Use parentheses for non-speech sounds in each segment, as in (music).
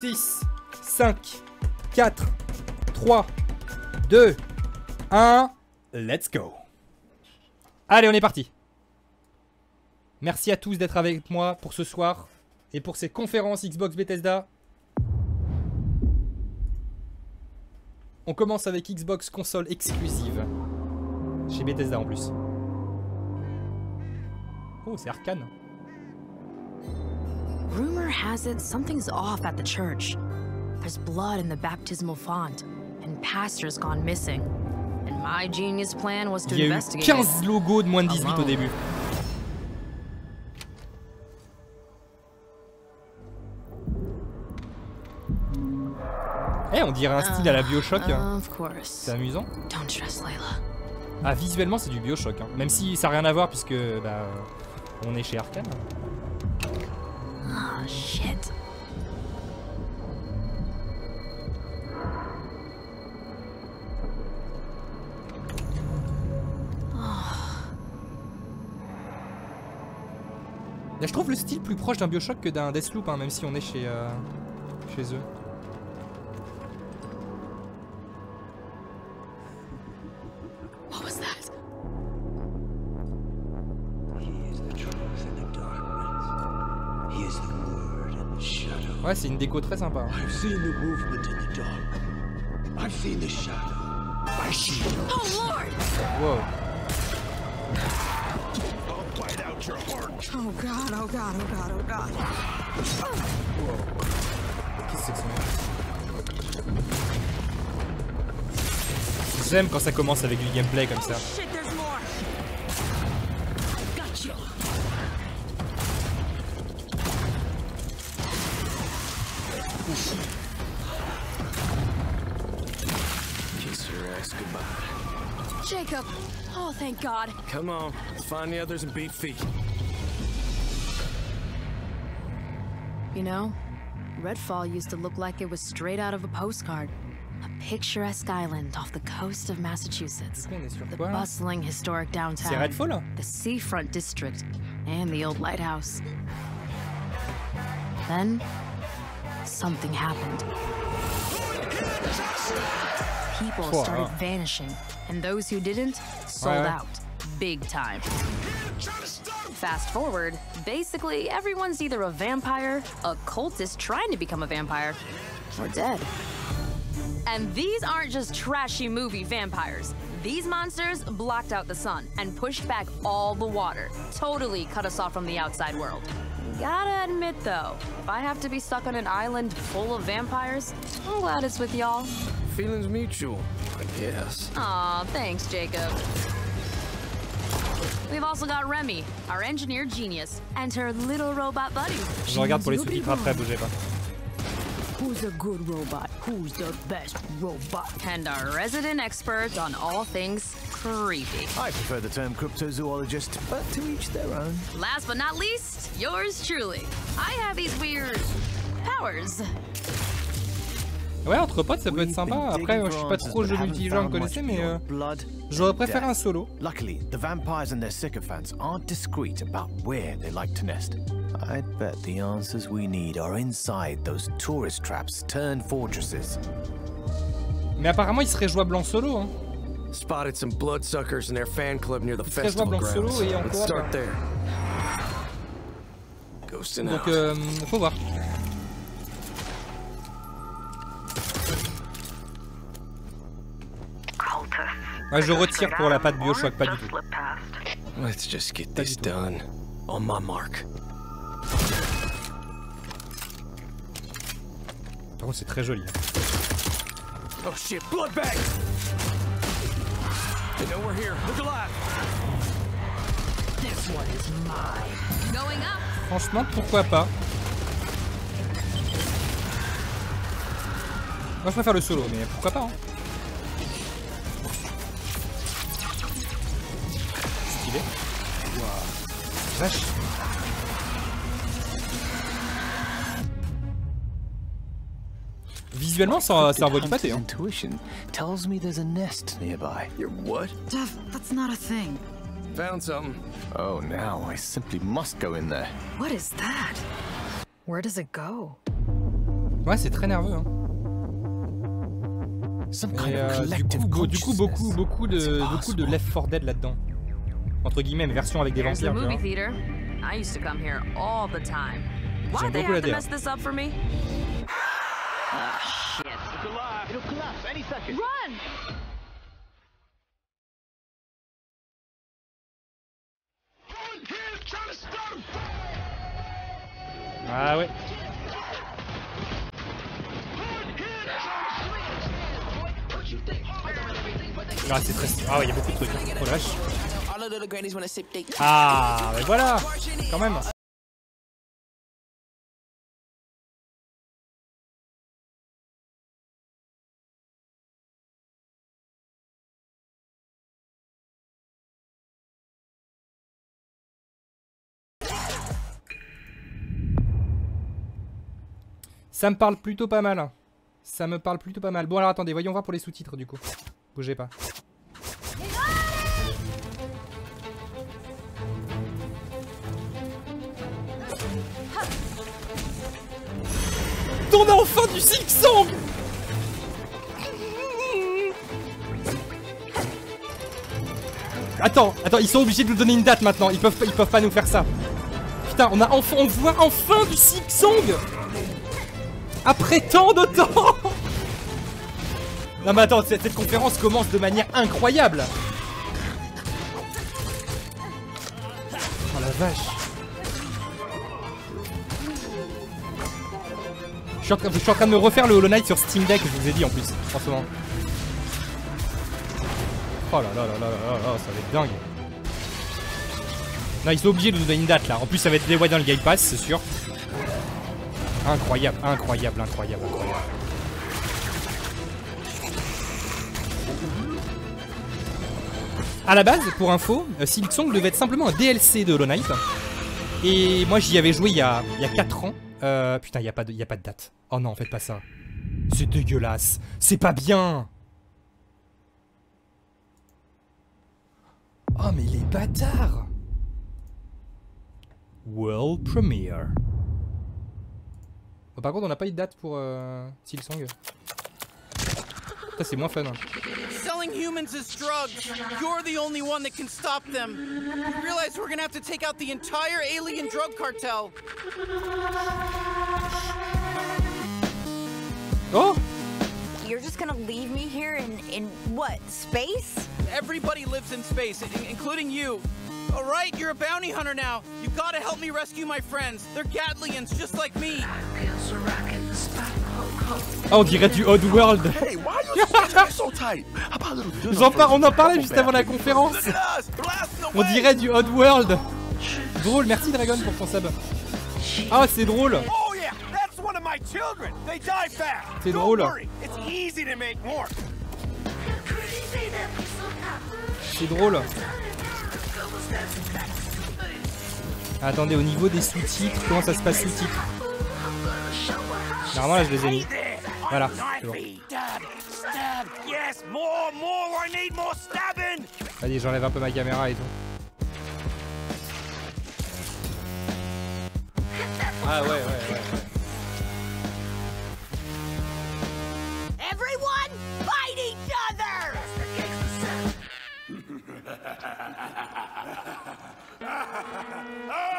6, 5, 4, 3, 2, 1, let's go. Allez, on est parti. Merci à tous d'être avec moi pour ce soir et pour ces conférences Xbox Bethesda. On commence avec Xbox console exclusive. Chez Bethesda en plus. Oh, c'est arcane. Rumor has it something's off at the church. There's blood in the baptismal font, and pastor's gone missing. And my genius plan was to Il y a eu investigate. 15 logos de moins de 18 au début. Eh, on dirait un style à la Bioshock. hein. C'est amusant. Ah, visuellement, c'est du Bioshock. hein. Même si ça n'a rien à voir puisque bah, on est chez Arkane. Ah, shit. Là, je trouve le style plus proche d'un Bioshock que d'un Deathloop, hein, même si on est chez, euh, chez eux. C'est une déco très sympa. hein. I've seen the movement in the dark. I've seen the shadow. I see it. Oh, Lord! Wow. I'll bite out your heart. Oh god, oh god, oh god, oh god. Qu'est-ce que c'est que mec J'aime quand ça commence avec du gameplay comme ça. Shit, goodbye. Jacob! Oh, thank God. Come on, let's find the others and beat feet. You know, Redfall used to look like it was straight out of a postcard. A picturesque island off the coast of Massachusetts. Du coup, on est sur The bustling historic downtown. C'est Redfall the seafront district, and the old lighthouse. Then, something happened. People Wow. started vanishing, and those who didn't sold ouais. out. Big time. Fast forward, basically everyone's either a vampire, a cultist trying to become a vampire, or dead. And these aren't just trashy movie vampires. These monsters blocked out the sun and pushed back all the water, totally cut us off from the outside world. Gotta admit though, if I have to be stuck on an island full of vampires, I'm glad it's with y'all. Feelings mutual, I guess. Aw, thanks, Jacob. We've also got Remy, our engineer genius, and her little robot buddy. Je regarde pour les sous-titres après, bougez pas. Who's a good robot? Who's the best robot? And our resident expert on all things creepy. I prefer the term cryptozoologist, but to each their own. Last but not least, yours truly. I have these weird powers. Ouais, entre potes, ça peut être sympa. Après, je suis pas trop jeu multijoueur, vous connaissez, mais euh, j'aurais and préféré un solo. Luckily, the vampires and their sycophants aren't discreet about where they like to nest. I'd bet the answers we need are inside those tourist traps turned fortresses. Mais apparemment, il serait jouable en solo. Hein. Spotted some bloodsuckers in their fan club near the serait festival jouable en solo grounds. et en Let's start hein. there. Ghosting Donc, euh, faut voir. Ouais, je retire pour la patte Bioshock, pas du tout. Let's just get this done. On my mark. Par contre, c'est très joli. hein. Oh shit, blood bag! They know we're here. Look alive! Going up. Franchement, pourquoi pas? Moi, je préfère le solo, mais pourquoi pas hein. Vache. Visuellement, ça, ça envoie du pâté. Hein. Intuition tells me there's a nest nearby. You're what? Jeff, that's not a thing. Found something. Oh, now I simply must go in there. What is that? Where does it go? Ouais, c'est très nerveux. Hein. Some Et, kind euh, of du, collective coup, du coup, beaucoup, beaucoup de, beaucoup de. Left 4 Dead là-dedans. Entre guillemets, version avec des vampires. tu movie vois. theater. I used to come here all the time. Why'd J'aime they beaucoup la have to DA. mess this up for me? Ah! Ah ouais. Ah, c'est très. Ah ouais, il y a beaucoup de trucs. Oh la vache. Ah, mais voilà Quand même Ça me parle plutôt pas mal. Ça me parle plutôt pas mal. Bon alors attendez, voyons voir pour les sous-titres du coup. Bougez pas. Enfant du Silksong Attends, attends, ils sont obligés de nous donner une date maintenant. Ils peuvent, ils peuvent pas nous faire ça. Putain, on a enfin, on voit enfin du Silksong Après tant de temps. Non mais attends, cette, cette conférence commence de manière incroyable. Oh la vache je suis, en train, de me refaire le Hollow Knight sur Steam Deck, je vous ai dit en plus, en ce moment. Oh là là là là là là, là, ça va être dingue. Non, ils sont obligés de nous donner une date là. En plus, ça va être dévoilé dans le Game Pass, c'est sûr. Incroyable, incroyable, incroyable, incroyable. À la base, pour info, euh, Silksong devait être simplement un DLC de Hollow Knight. Et moi, j'y avais joué il y a, il y a 4 ans. Euh, putain, il a, pas de- y a pas de date. Oh non, faites pas ça. C'est dégueulasse. C'est pas bien. Oh, mais les bâtards. World Premiere. Par contre, on n'a pas eu de date pour euh, Silksong. Ça, c'est moins fun. hein. Selling humans is drugs. You're the only one that can stop them. You realize we're gonna have to take out the entire alien drug cartel. Oh You're just gonna leave me here in in what space? Everybody lives in space, i- including you. All right, you're a bounty hunter now. You've gotta help me rescue my friends. They're Gatlians, just like me. Ah, on dirait du doodle par- on en parlait juste avant la conférence. On dirait du Oddworld. Drôle, merci Dragon pour ton sub. Ah, c'est drôle. C'est drôle. C'est drôle. Attendez, au niveau des sous-titres, comment ça se passe sous-titres? Normalement, là, je les ai mis. Voilà, bon. Allez, j'enlève un peu ma caméra et tout. Ah ouais, ouais, ouais. ouais. Everyone, fight each other! (laughs)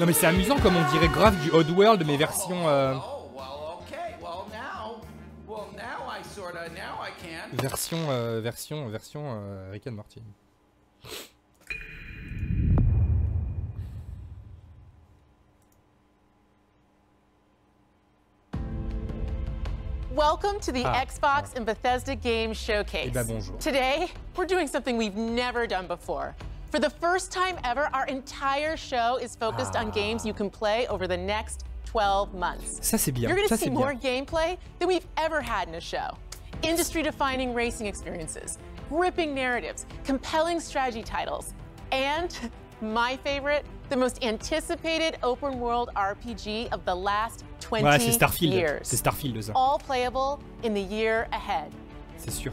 Non mais c'est amusant comme on dirait grave du Oddworld mais version euh, Oh well, okay. Well now, well now I sorta, now I can. version euh, version version euh, Rick and Morty. Welcome to the Ah, Xbox and Bethesda Games Showcase. Eh ben, bonjour. Today, we're doing something we've never done before. For the first time ever, our entire show is focused on ah. games you can play over the next 12 months. Ça c'est bien. You're going to see more bien. gameplay than we've ever had in a show. Industry defining racing experiences, gripping narratives, compelling strategy titles, and my favorite, the most anticipated open world RPG of the last 20 Ouais, c'est Starfield. years. C'est Starfield ça. All playable in the year ahead. C'est sûr.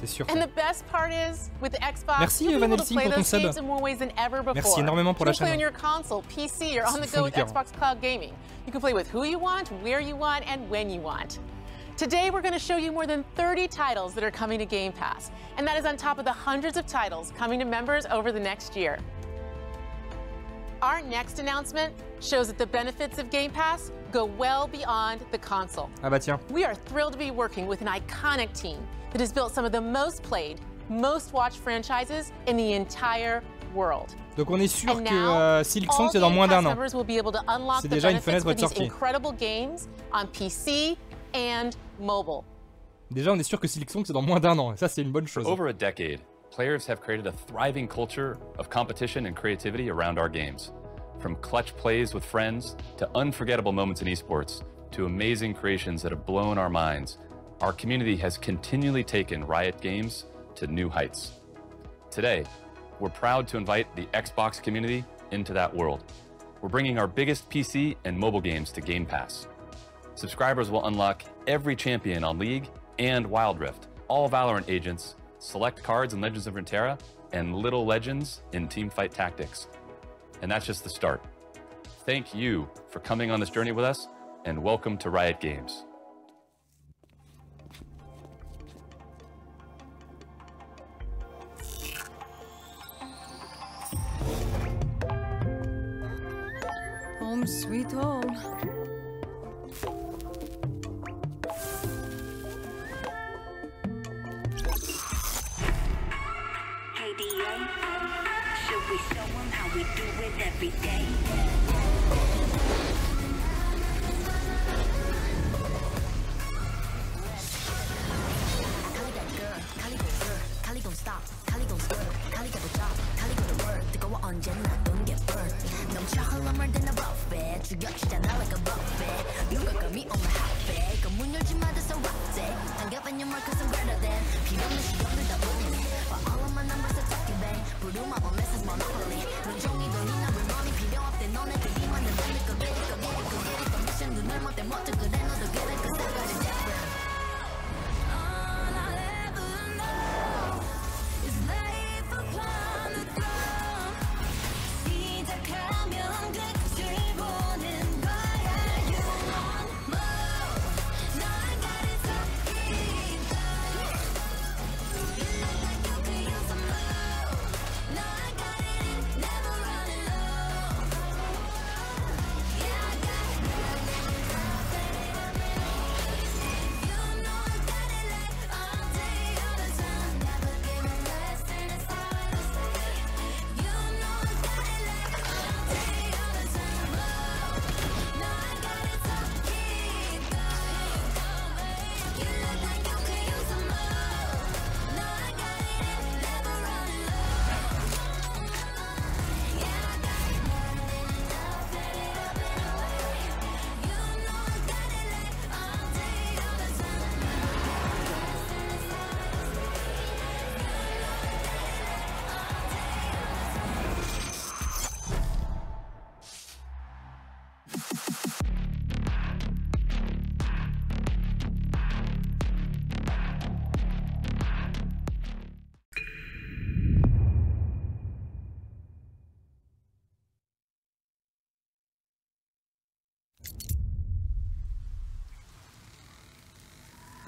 C'est sûr. And the best part is, with the Xbox, Merci, Van able to Helsing, play pour ton those sub. games in more ways than ever before. Merci énormément pour you la can play chaîne. on your console, PC, or on the go with. Xbox Cloud Gaming. You can play with who you want, where you want, and when you want. Today, we're going to show you more than 30 titles that are coming to Game Pass, and that is on top of the hundreds of titles coming to members over the next year. Our next announcement shows that the benefits of Game Pass go well beyond the console. Ah bah tiens. We are thrilled to be working with an iconic team that has built some of the most played, most watched franchises in the entire world. Donc on est sûr And que now, euh, Silksong all c'est dans moins d'un an. members will be able to unlock C'est déjà une fenêtre de sortie. incredible games on PC and mobile. Déjà on est sûr que Silksong c'est dans moins d'un an. Et ça c'est une bonne chose. Over a decade, players have created a thriving culture of competition and creativity around our games. From clutch plays with friends to unforgettable moments in esports to amazing creations that have blown our minds, our community has continually taken Riot Games to new heights. Today, we're proud to invite the Xbox community into that world. We're bringing our biggest PC and mobile games to Game Pass. Subscribers will unlock every champion on League and Wild Rift, all Valorant agents, select cards in Legends of Runeterra, and little legends in Teamfight Tactics. And that's just the start. Thank you for coming on this journey with us, and welcome to Riot Games. Home sweet home. Should we show 'em how we do it every day?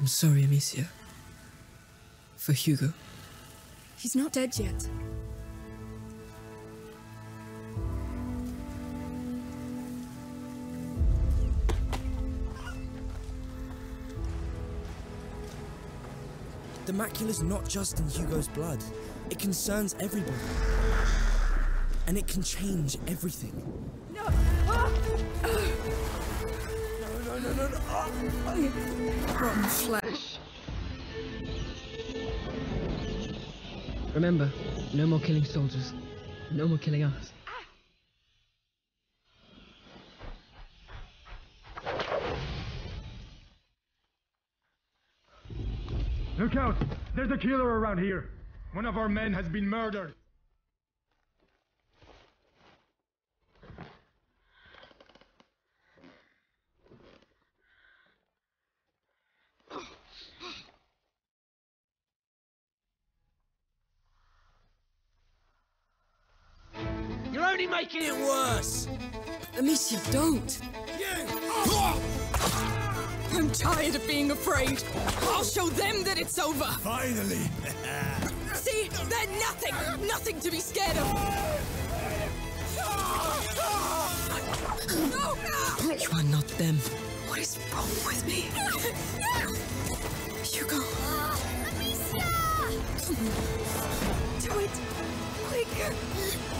I'm sorry, Amicia. For Hugo. He's not dead yet. The macula's not just in Hugo's blood. It concerns everybody. And it can change everything. Rotten flesh. Remember, no more killing soldiers. No more killing us. Look out! There's a killer around here! One of our men has been murdered! Amicia, don't. I'm tired of being afraid. I'll show them that it's over. Finally. (laughs) See, they're nothing. Nothing to be scared of. You are not them. What is wrong with me? (laughs) Hugo. Come on. Do it. Quicker.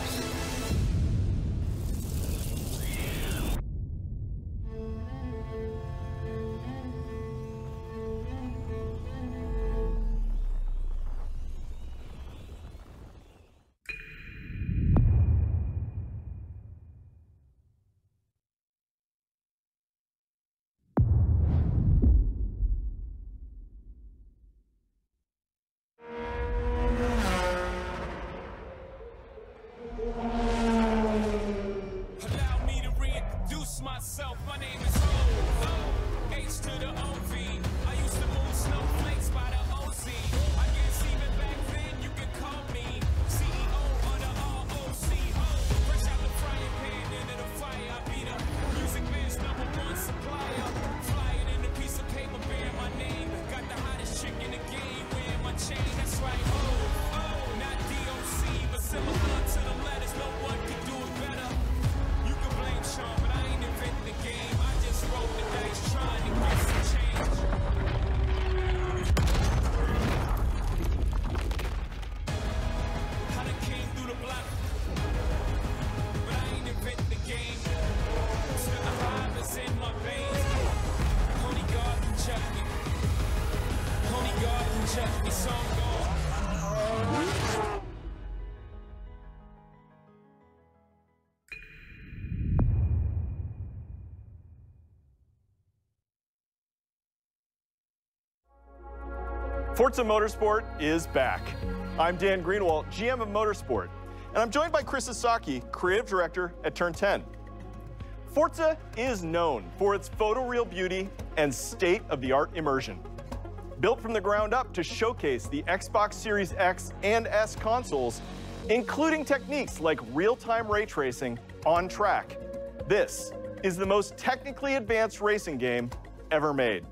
Forza Motorsport is back. I'm Dan Greenwald, GM of Motorsport, and I'm joined by Chris Sasaki, Creative Director at Turn 10. Forza is known for its photoreal beauty and state-of-the-art immersion. Built from the ground up to showcase the Xbox Series X and S consoles, including techniques like real-time ray tracing on track. This is the most technically advanced racing game ever made.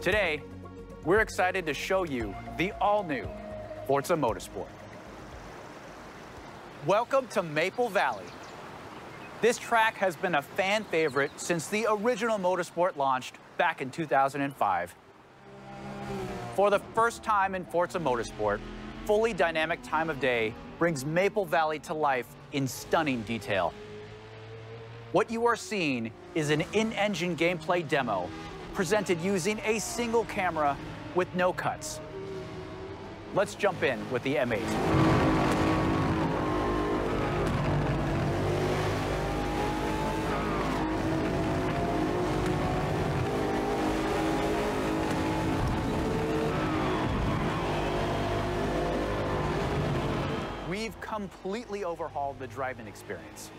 Today, we're excited to show you the all-new Forza Motorsport. Welcome to Maple Valley. This track has been a fan favorite since the original Motorsport launched back in 2005. For the first time in Forza Motorsport, fully dynamic time of day brings Maple Valley to life in stunning detail. What you are seeing is an in-engine gameplay demo presented using a single camera with no cuts. Let's jump in with the M8. We've completely overhauled the driving experience.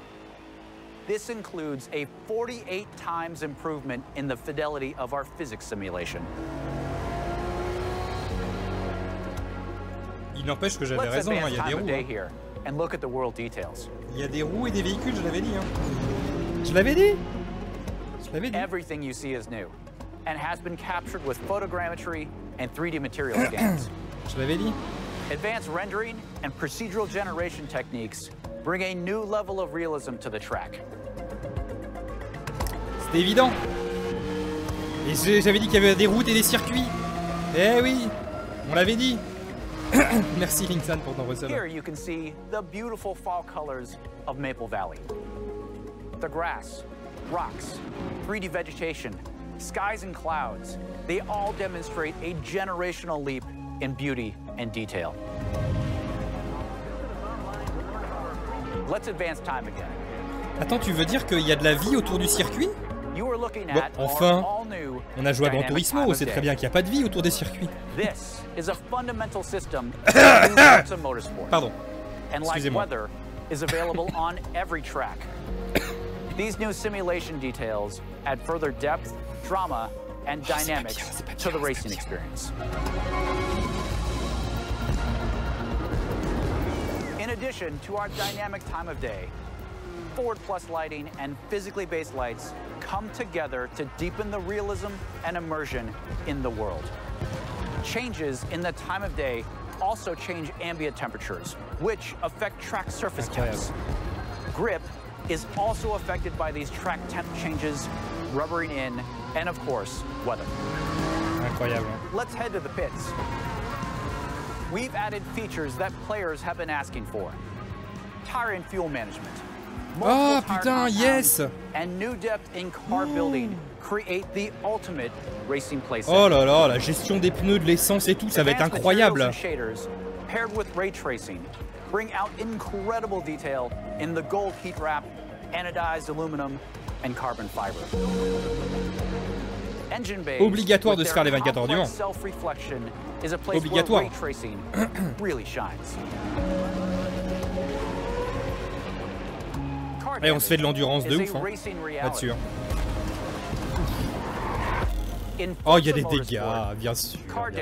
This includes a 48 times improvement in the fidelity of our physics simulation. Il n'empêche que j'avais raison, hein, il y a des roues. hein. here? And look at the world details. Il y a des roues et des véhicules, je l'avais dit. hein. Je l'avais dit Je l'avais dit. Everything you see is new and has been captured with photogrammetry and 3D material (coughs) scans. Je l'avais dit. Advanced rendering and procedural generation techniques bring a new level of realism to the track. C'était évident. Et j'avais dit qu'il y avait des routes et des circuits. Eh oui, on l'avait dit. (coughs) Merci Linksan pour ton receveur. Here you can see the beautiful fall colors of Maple Valley. The grass, rocks, 3D vegetation, skies and clouds, they all demonstrate a generational leap in beauty and detail. Let's advance time again. Attends, tu veux dire qu'il y a de la vie autour du circuit? Bon, enfin, on a joué à Gran Turismo, time on of sait très bien qu'il n'y a pas de vie autour des circuits. This is a fundamental system of new Forza Motorsport. Pardon. And like Excusez-moi. weather, is available (coughs) on every track. (coughs) These new simulation details add further depth, drama, and oh, dynamics to the racing experience. In addition to our dynamic time of day, Forward Plus lighting and physically based lights come together to deepen the realism and immersion in the world. Changes in the time of day also change ambient temperatures, which affect track surface temps. Grip is also affected by these track temp changes, rubbering in, and of course, weather. Let's head to the pits. We've added features that players have been asking for. Tire and fuel management. Tire putain, yes. Oh là là, la gestion des pneus, de l'essence et tout, ça va être incroyable. bring out incredible detail in the gold heat wrap, anodized aluminum, and carbon fiber. Engine bays Obligatoire de se faire les 24 heures du Mans. Obligatoire. really shines. Et on se fait de l'endurance de ouf hein, là-dessus. hein. Oh, il y a des dégâts, bien sûr. Oh the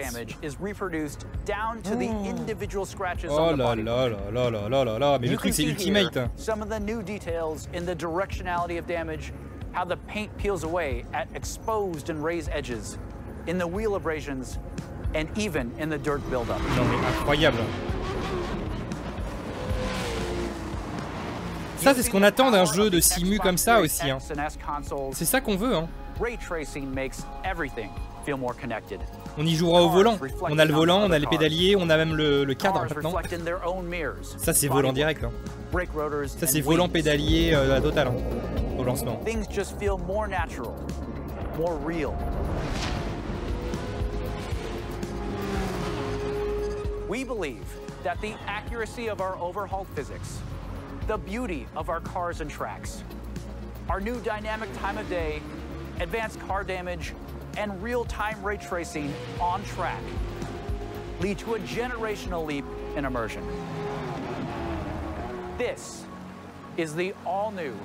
là là là là là là là là, mais le truc c'est Ultimate. here Some of the new details in the directionality of damage, how the paint peels away at exposed and raised edges, in the wheel abrasions, and even in the dirt buildup. Non mais incroyable. Ça c'est ce qu'on attend d'un jeu de simu comme ça aussi. hein. C'est ça qu'on veut. Hein. On y jouera au volant. On a le volant, on a les pédaliers, on a même le, le cadre maintenant. Ça c'est volant direct. hein. Ça c'est volant pédalier euh, à total hein, au lancement. We believe that the accuracy of our overhauled physics, the beauty of our cars and tracks, our new dynamic time of day, advanced car damage, and real-time ray tracing on track lead to a generational leap in immersion. This is the all-new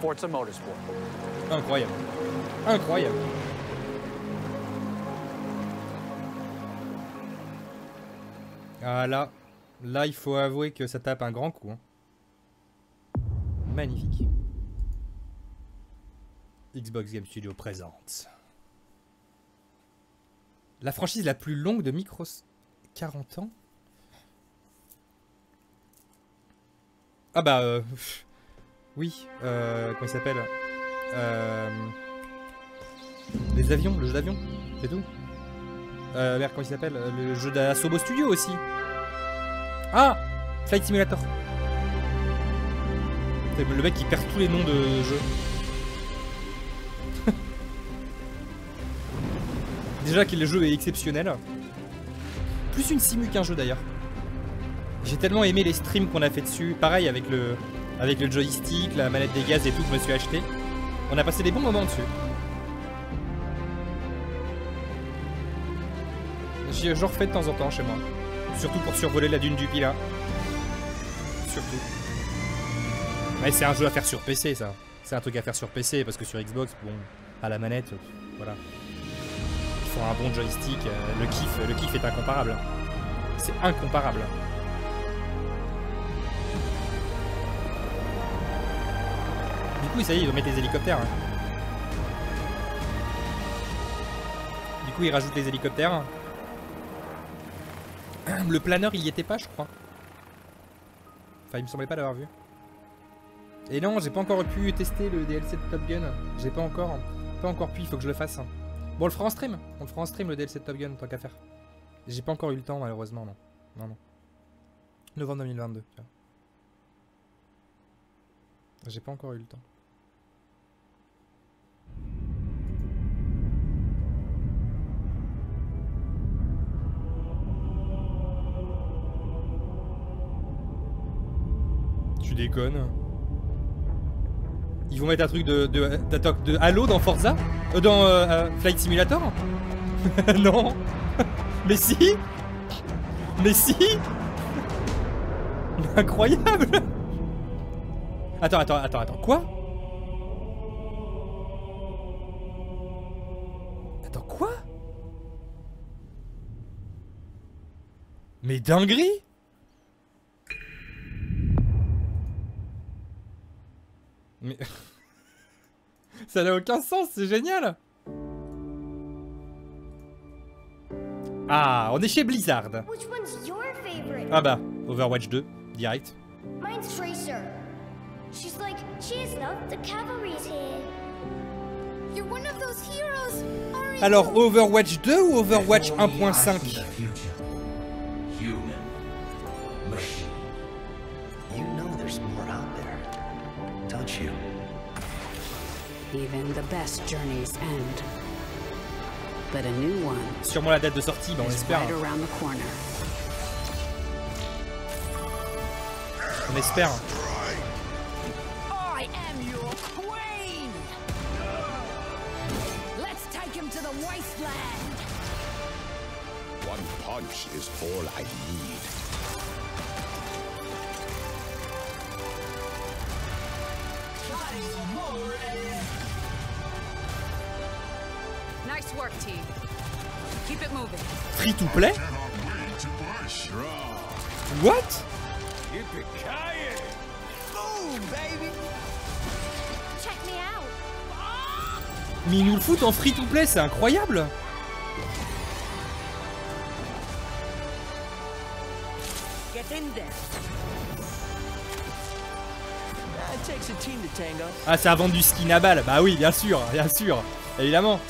Forza Motorsport. Incroyable. Incroyable. Ah là, là il faut avouer que ça tape un grand coup. hein. Magnifique. Xbox Game Studio présente. La franchise la plus longue de Microsoft. 40 ans Ah bah... euh, oui, euh, comment il s'appelle euh, Les avions, le jeu d'avion, c'est tout. Euh, merde, comment il s'appelle Le jeu d'Asobo Studio aussi. Ah Flight Simulator. Le mec qui perd tous les noms de jeux. (laughs) Déjà que le jeu est exceptionnel. Plus une simu qu'un jeu d'ailleurs. J'ai tellement aimé les streams qu'on a fait dessus. Pareil avec le, avec le joystick, la manette des gaz et tout que je me suis acheté. On a passé des bons moments dessus. J'en refais de temps en temps chez moi. Surtout pour survoler la dune du Pila. Surtout. C'est un jeu à faire sur PC ça. C'est un truc à faire sur PC parce que sur Xbox, bon, à la manette, voilà. Il faut un bon joystick. euh, Le kiff, le kiff est incomparable. C'est incomparable. Du coup, ça y est, ils vont mettre les hélicoptères. hein. Du coup, ils rajoutent les hélicoptères. (clears throat) Le planeur, il y était pas, je crois. Enfin, il me semblait pas l'avoir vu. Et non, j'ai pas encore pu tester le DLC de Top Gun. J'ai pas encore. Pas encore pu, il faut que je le fasse. Bon, on le fera en stream. On le fera en stream, le DLC de Top Gun, tant qu'à faire. J'ai pas encore eu le temps, malheureusement, non. Non, non. Novembre 2022. tu vois. J'ai pas encore eu le temps. Tu déconnes. Ils vont mettre un truc de, de, de Halo dans Forza Euh, Dans euh, euh, Flight Simulator (laughs) Non (laughs) Mais si Mais si (laughs) Incroyable Attends, attends, attends, attends, quoi Attends, quoi Mais dinguerie Mais... (laughs) Ça n'a aucun sens, c'est génial Ah, on est chez Blizzard. Which one's your favorite? Ah bah, Overwatch 2, direct. Mine's Tracer. She's like, cheers, love, the cavalry's here. You're one of those heroes, aren't you? Alors, Overwatch 2 ou Overwatch 1.5 Human. Machine. Don't you? Even the best journeys end. But a new one Sûrement la date de sortie, bah on is espère. right around the corner. On espère. I am your queen! Let's take him to the wasteland! One punch is all I need. Free to play? What? Mais ils nous le foutent en free to play, c'est incroyable. Get in there. Ah, c'est à du skin à balle Bah oui, bien sûr, bien sûr, évidemment.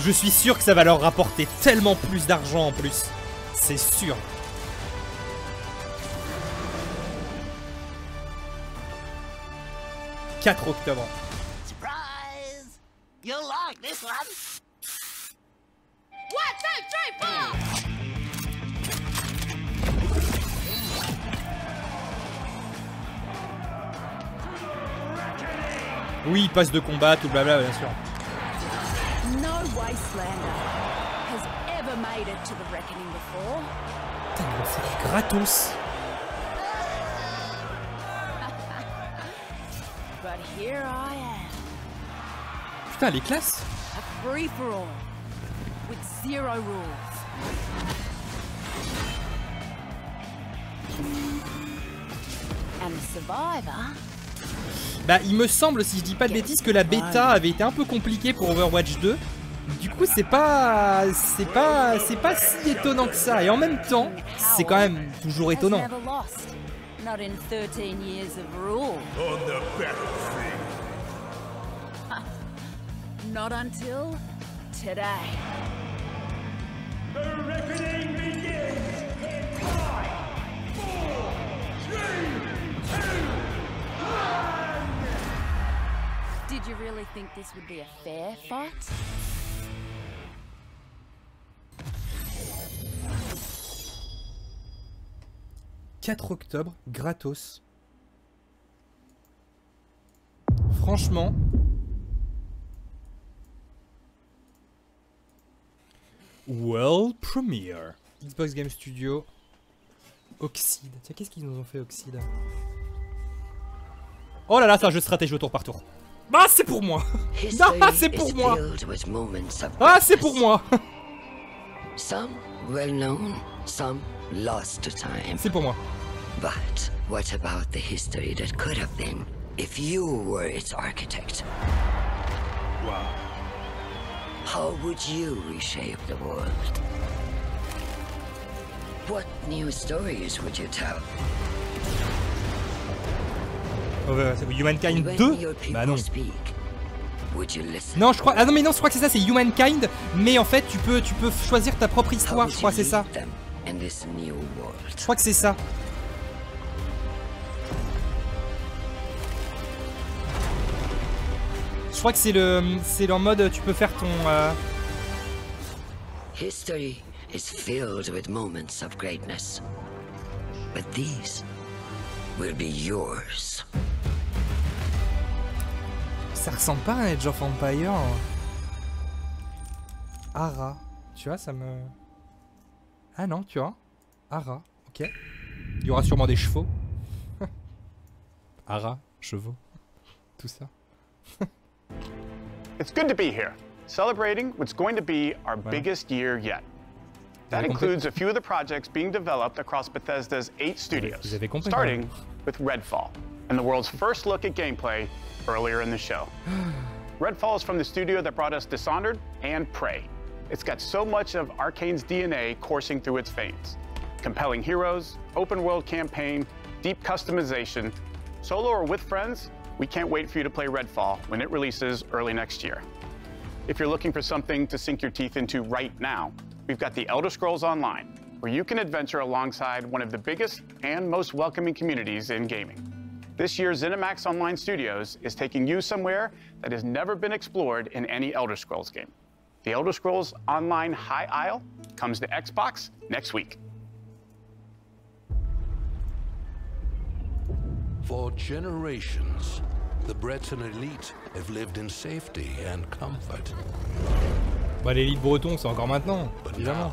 Je suis sûr que ça va leur rapporter tellement plus d'argent en plus. C'est sûr. « 4 octobre. Oui, passe de combat, tout blabla, bien sûr. No wastelander has ever made it to the reckoning before. Putain, fait gratos. (laughs) But here I am, Putain, les classes a free for all, with zero rules. And a survivor Bah, il me semble, si je dis pas de bêtises, que la bêta avait été un peu compliquée pour Overwatch 2. Du coup, c'est pas, c'est pas, c'est pas si étonnant que ça. Et en même temps, c'est quand même toujours étonnant. Did you really think this would be a fair fight? « 4 octobre, gratos. Franchement. World Premiere. Xbox Game Studio. Oxide. Tiens, qu'est-ce qu'ils nous ont fait, Oxide? Oh là là, c'est un jeu de stratégie au tour par tour. (laughs) Ah, c'est pour moi Ah, c'est pour moi Ah, c'est pour moi. C'est pour moi. But what about the history that could have been if you were its architect? Wow. How would you reshape the world? What new stories would you tell? Ouais, c'est Humankind When 2 your people Bah non. Non, je crois. Ah non, mais non, je crois que c'est ça, c'est Humankind. Mais en fait, tu peux, tu peux choisir ta propre histoire. Je crois que c'est ça. Je crois que c'est ça. Je crois que c'est le, c'est en mode, tu peux faire ton. euh, History is filled with moments of greatness. But these will be yours. Ça ressemble pas à un Age of Empire. Ara. Tu vois, ça me. Ah non, tu vois. Ara, ok. Il y aura sûrement des chevaux. (laughs) Ara, chevaux. Tout ça. It's good to be here, celebrating what's going to be our biggest year yet. That includes a few of the projects being developed across Bethesda's eight studios, starting with Redfall, and the world's first look at gameplay earlier in the show. (gasps) Redfall is from the studio that brought us Dishonored and Prey. It's got so much of Arcane's DNA coursing through its veins. Compelling heroes, open world campaign, deep customization. Solo or with friends, we can't wait for you to play Redfall when it releases early next year. If you're looking for something to sink your teeth into right now, we've got the Elder Scrolls Online, where you can adventure alongside one of the biggest and most welcoming communities in gaming. This year, ZeniMax Online Studios is taking you somewhere that has never been explored in any Elder Scrolls game. The Elder Scrolls Online High Isle comes to Xbox next week. For generations, the Breton elite have lived in safety and comfort. Bah l'élite breton, c'est encore maintenant, évidemment.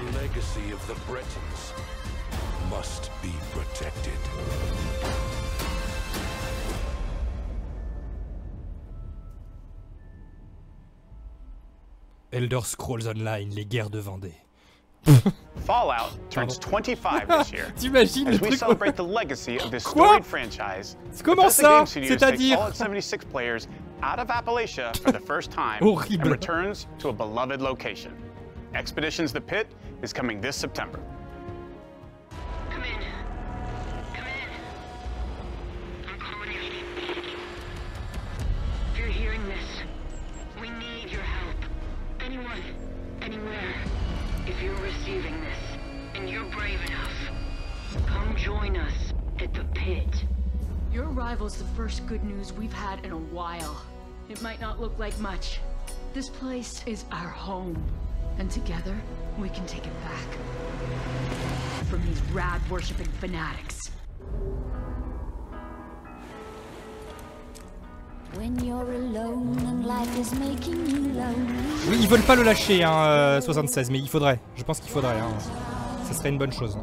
The legacy of the Bretons must be protected. Elder Scrolls Online, les guerres de Vendée. (laughs) Fallout turns 25 this year. (laughs) T'imagines le As we truc celebrate (laughs) the legacy of this Quoi storied franchise, Comment Bethesda ça Game C'est-à-dire Fallout 76 players out of Appalachia for the first time and returns to a beloved location. Expeditions The Pit is coming this September. Come in. Come in. Recording. If you're hearing this, we need your help. Anyone, anywhere. If you're receiving this, and you're brave enough, come join us at the pit. Your arrival's the first good news we've had in a while. It might not look like much. This place is our home. And together, we can take it back. From these rad-worshipping fanatics. When you're alone and life is making you lonely. Oui, ils veulent pas le lâcher, hein, euh, 76, mais il faudrait. Je pense qu'il faudrait. Hein. Ça serait une bonne chose.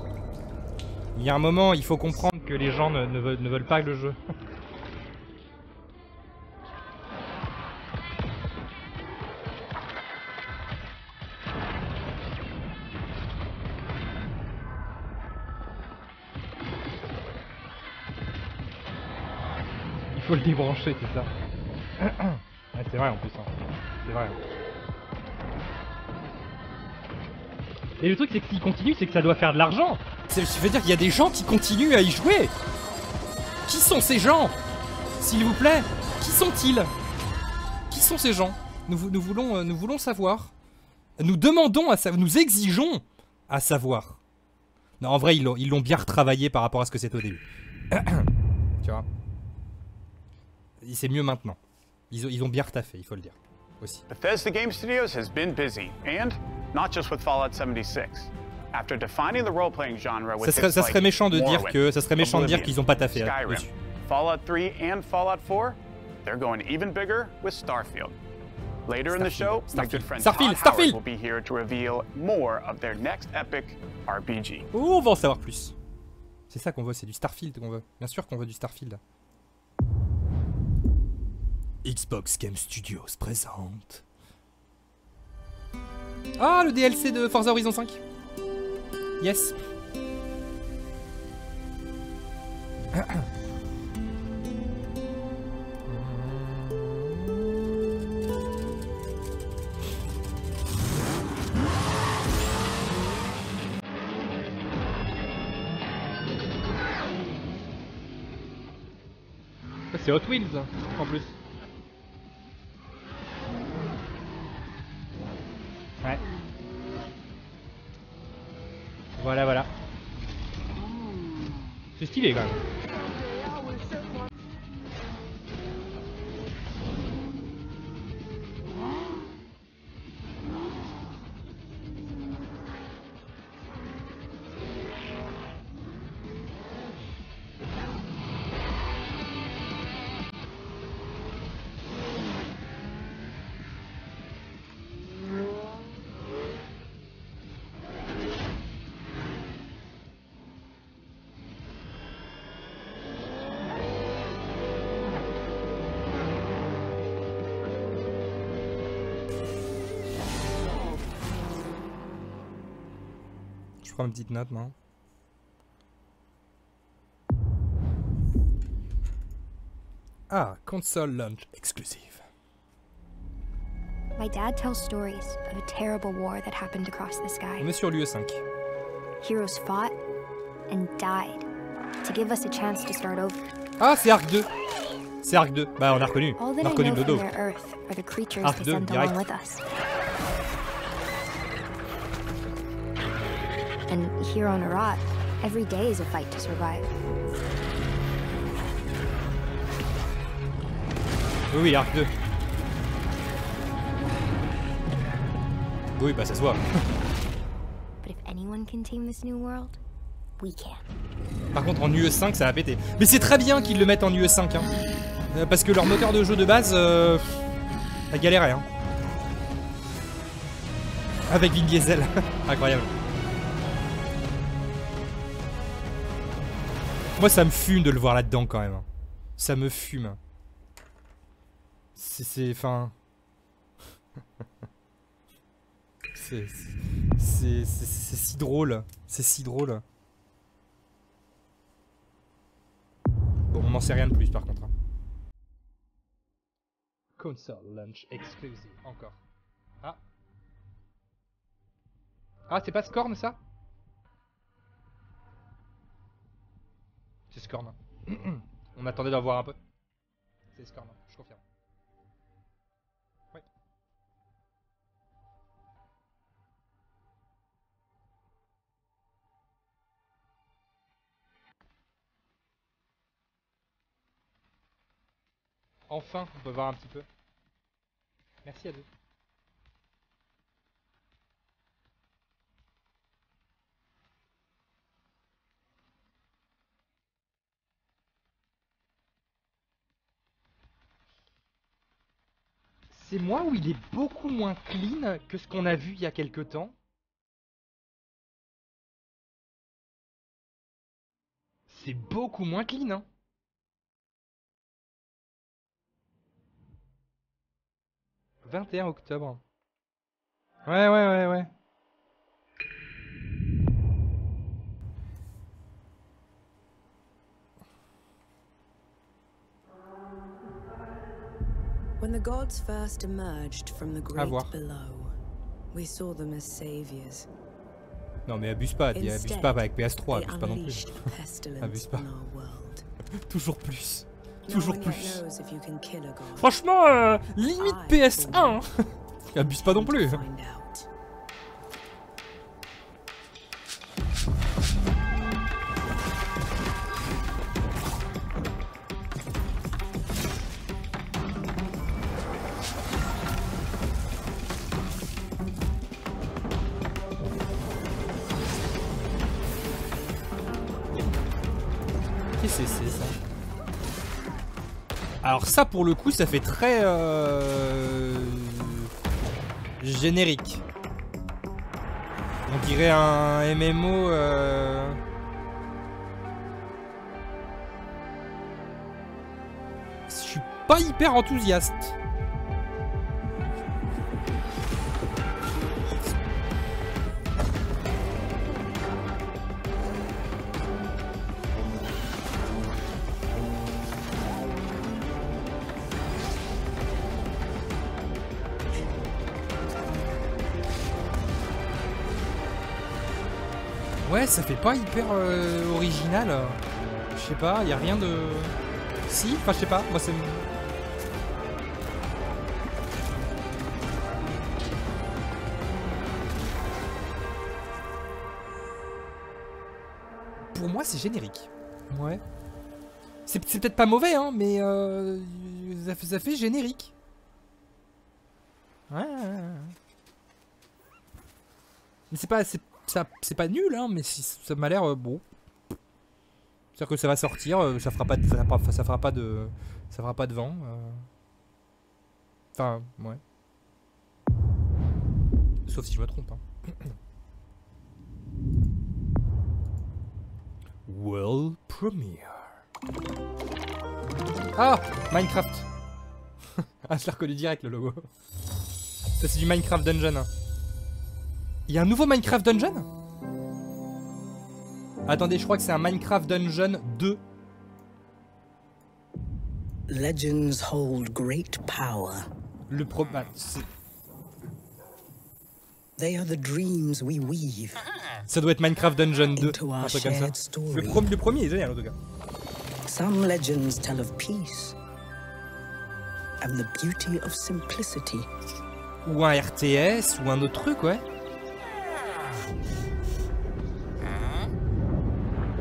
Il y a un moment, il faut comprendre que les gens ne, ne veulent, ne veulent pas le jeu. (laughs) Débrancher, c'est ça. (clears throat) C'est vrai en plus. hein. C'est vrai. Et le truc, c'est que s'il continue, c'est que ça doit faire de l'argent. Ça veut dire qu'il y a des gens qui continuent à y jouer. Qui sont ces gens? S'il vous plaît, qui sont-ils? Qui sont ces gens? Nous, nous voulons, euh, nous voulons savoir. Nous demandons à savoir. Nous exigeons à savoir. Non, en vrai, ils l'ont bien retravaillé par rapport à ce que c'était au début. (clears throat) tu vois? C'est mieux maintenant. Ils ont, ils ont bien retaffé, il faut le dire. Aussi. Bethesda Game Studios has been busy, and not just with Fallout 76. After defining the role-playing genre with Ça serait- ça serait méchant de dire que- ça serait méchant de dire qu'ils ont pas taffé, hein, Skyrim, dessus. Fallout 3 and Fallout 4, they're going even bigger with Starfield. Later in the show, my good friend Starfield, Todd Starfield. Howard will be here to reveal more of their next epic RPG. Oh, on va en savoir plus. C'est ça qu'on veut, c'est du Starfield qu'on veut. Bien sûr qu'on veut du Starfield. Xbox Game Studios présente. Ah, le DLC de Forza Horizon 5. Yes. C'est Hot Wheels en plus. Ouais. Voilà, voilà. C'est stylé quand même. Prends une petite note, non? Ah, console launch exclusive. My dad tells stories of a terrible war that happened across the sky. On est sur l'UE5. Heroes fought and died to give us a chance to start over. Ah, c'est Arc 2 C'est Arc 2. Bah, on a reconnu. On a reconnu le dodo. Arc they 2, sent direct. And here on Arat, every day is a fight to survive. Oui, oui, Arc 2. Oui, bah ça se voit. But if anyone can tame this new world, we can. Par contre, en UE5, ça va péter. Mais c'est très bien qu'ils le mettent en UE5, hein. Euh, Parce que leur moteur de jeu de base, euh, a galéré, hein. Avec Vin Diesel. (laughs) Incroyable. Moi, ça me fume de le voir là-dedans, quand même. hein. Ça me fume. C'est... C'est... Enfin... (laughs) C'est... C'est... Si drôle. C'est si drôle. Bon, on n'en sait rien de plus par contre. hein. Console launch exclusive, encore. Ah. Ah, c'est pas Scorn ça? C'est Scorn. (clears throat) on attendait d'en voir un peu. C'est Scorn, je confirme. Ouais. Enfin, on peut voir un petit peu. Merci à deux. C'est moi où il est beaucoup moins clean que ce qu'on a vu il y a quelque temps. C'est beaucoup moins clean, hein. « 21 octobre. Ouais, ouais, ouais, ouais. When the gods first emerged from the great below, we saw them as saviors. Non mais abuse pas, dis- abuse pas avec PS3, they abuse pas non plus. (laughs) abuse pas. (laughs) Toujours plus. Toujours plus. Franchement, euh, limite PS1. hein. (laughs) abuse pas non plus. Ça pour le coup ça fait très euh, générique. On dirait un MMO euh, Je suis pas hyper enthousiaste. Ça fait pas hyper euh, original. Je sais pas, y a rien de. Si, enfin je sais pas, moi c'est. Pour moi, c'est générique. Ouais. C'est peut-être pas mauvais, hein, mais euh, ça, fait, générique. Ouais. Mais c'est pas, ça- c'est pas nul, hein, mais ça m'a l'air euh, bon. C'est-à-dire que ça va sortir, euh, ça fera pas, de, ça, fera pas- ça fera pas de, ça fera pas de vent. euh. Enfin, ouais. Sauf si je me trompe. Hein. (coughs) World Premiere. Ah Minecraft (laughs) Ah, je l'ai reconnu direct le logo. Ça, c'est du Minecraft Dungeon. Il y a un nouveau Minecraft Dungeon? Attendez, je crois que c'est un Minecraft Dungeon 2. Legends hold great power. Le pro... ah, c'est- They are the dreams we weave. ça doit être Minecraft Dungeon 2. Into our Un truc comme ça. Le, pro- le premier est génial en tout cas. Some legends tell of peace and the beauty of simplicity. Ou un RTS, ou un autre truc, ouais.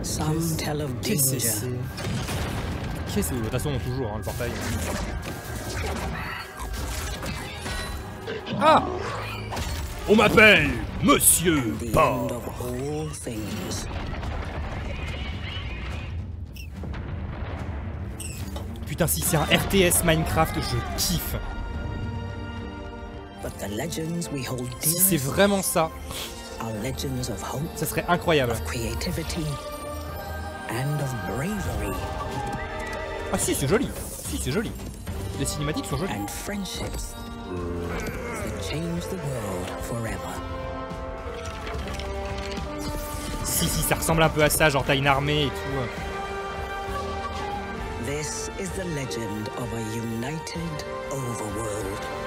Some tell of Qu'est-ce que danger. Qu'est-ce que De toute façon, toujours, hein, le portail. Ah On m'appelle Monsieur things. Putain, si c'est un RTS Minecraft, je kiffe. But the legends we hold Si c'est vraiment ça, are legends of hope, ça serait incroyable. of creativity, and of bravery. Ah si, c'est joli. Si, c'est joli. Les cinématiques sont jolies. And friendships that change the world forever. Si, si, ça ressemble un peu à ça, genre t'as une armée et tout. This is the legend of a united overworld.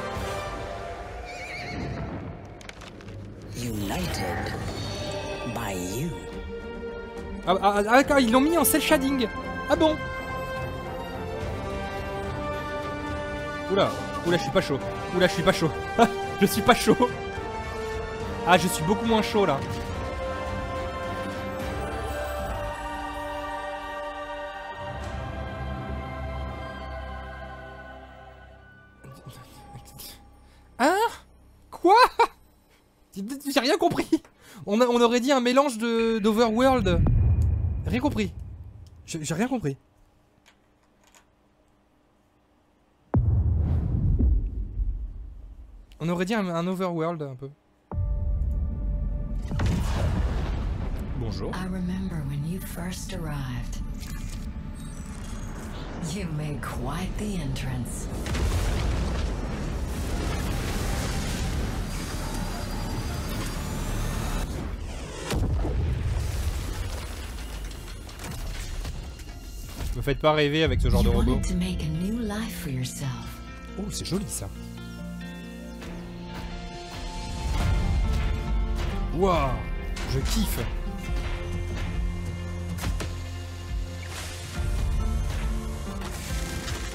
United by you. Ah, ah, ah, d'accord, ils l'ont mis en cel shading. Ah bon Oula, oula, je suis pas chaud. Oula, je suis pas chaud. (laughs) je suis pas chaud. Ah, je suis beaucoup moins chaud là. On, a- on aurait dit un mélange de d'Overworld. Rien compris. J'ai j'ai rien compris. On aurait dit un, un Overworld un peu. Bonjour. I remember when you first arrived. You made quite the entrance. Me faites pas rêver avec ce genre de robot. wanted to make a new life for yourself. Oh, c'est joli ça. Waouh, je kiffe.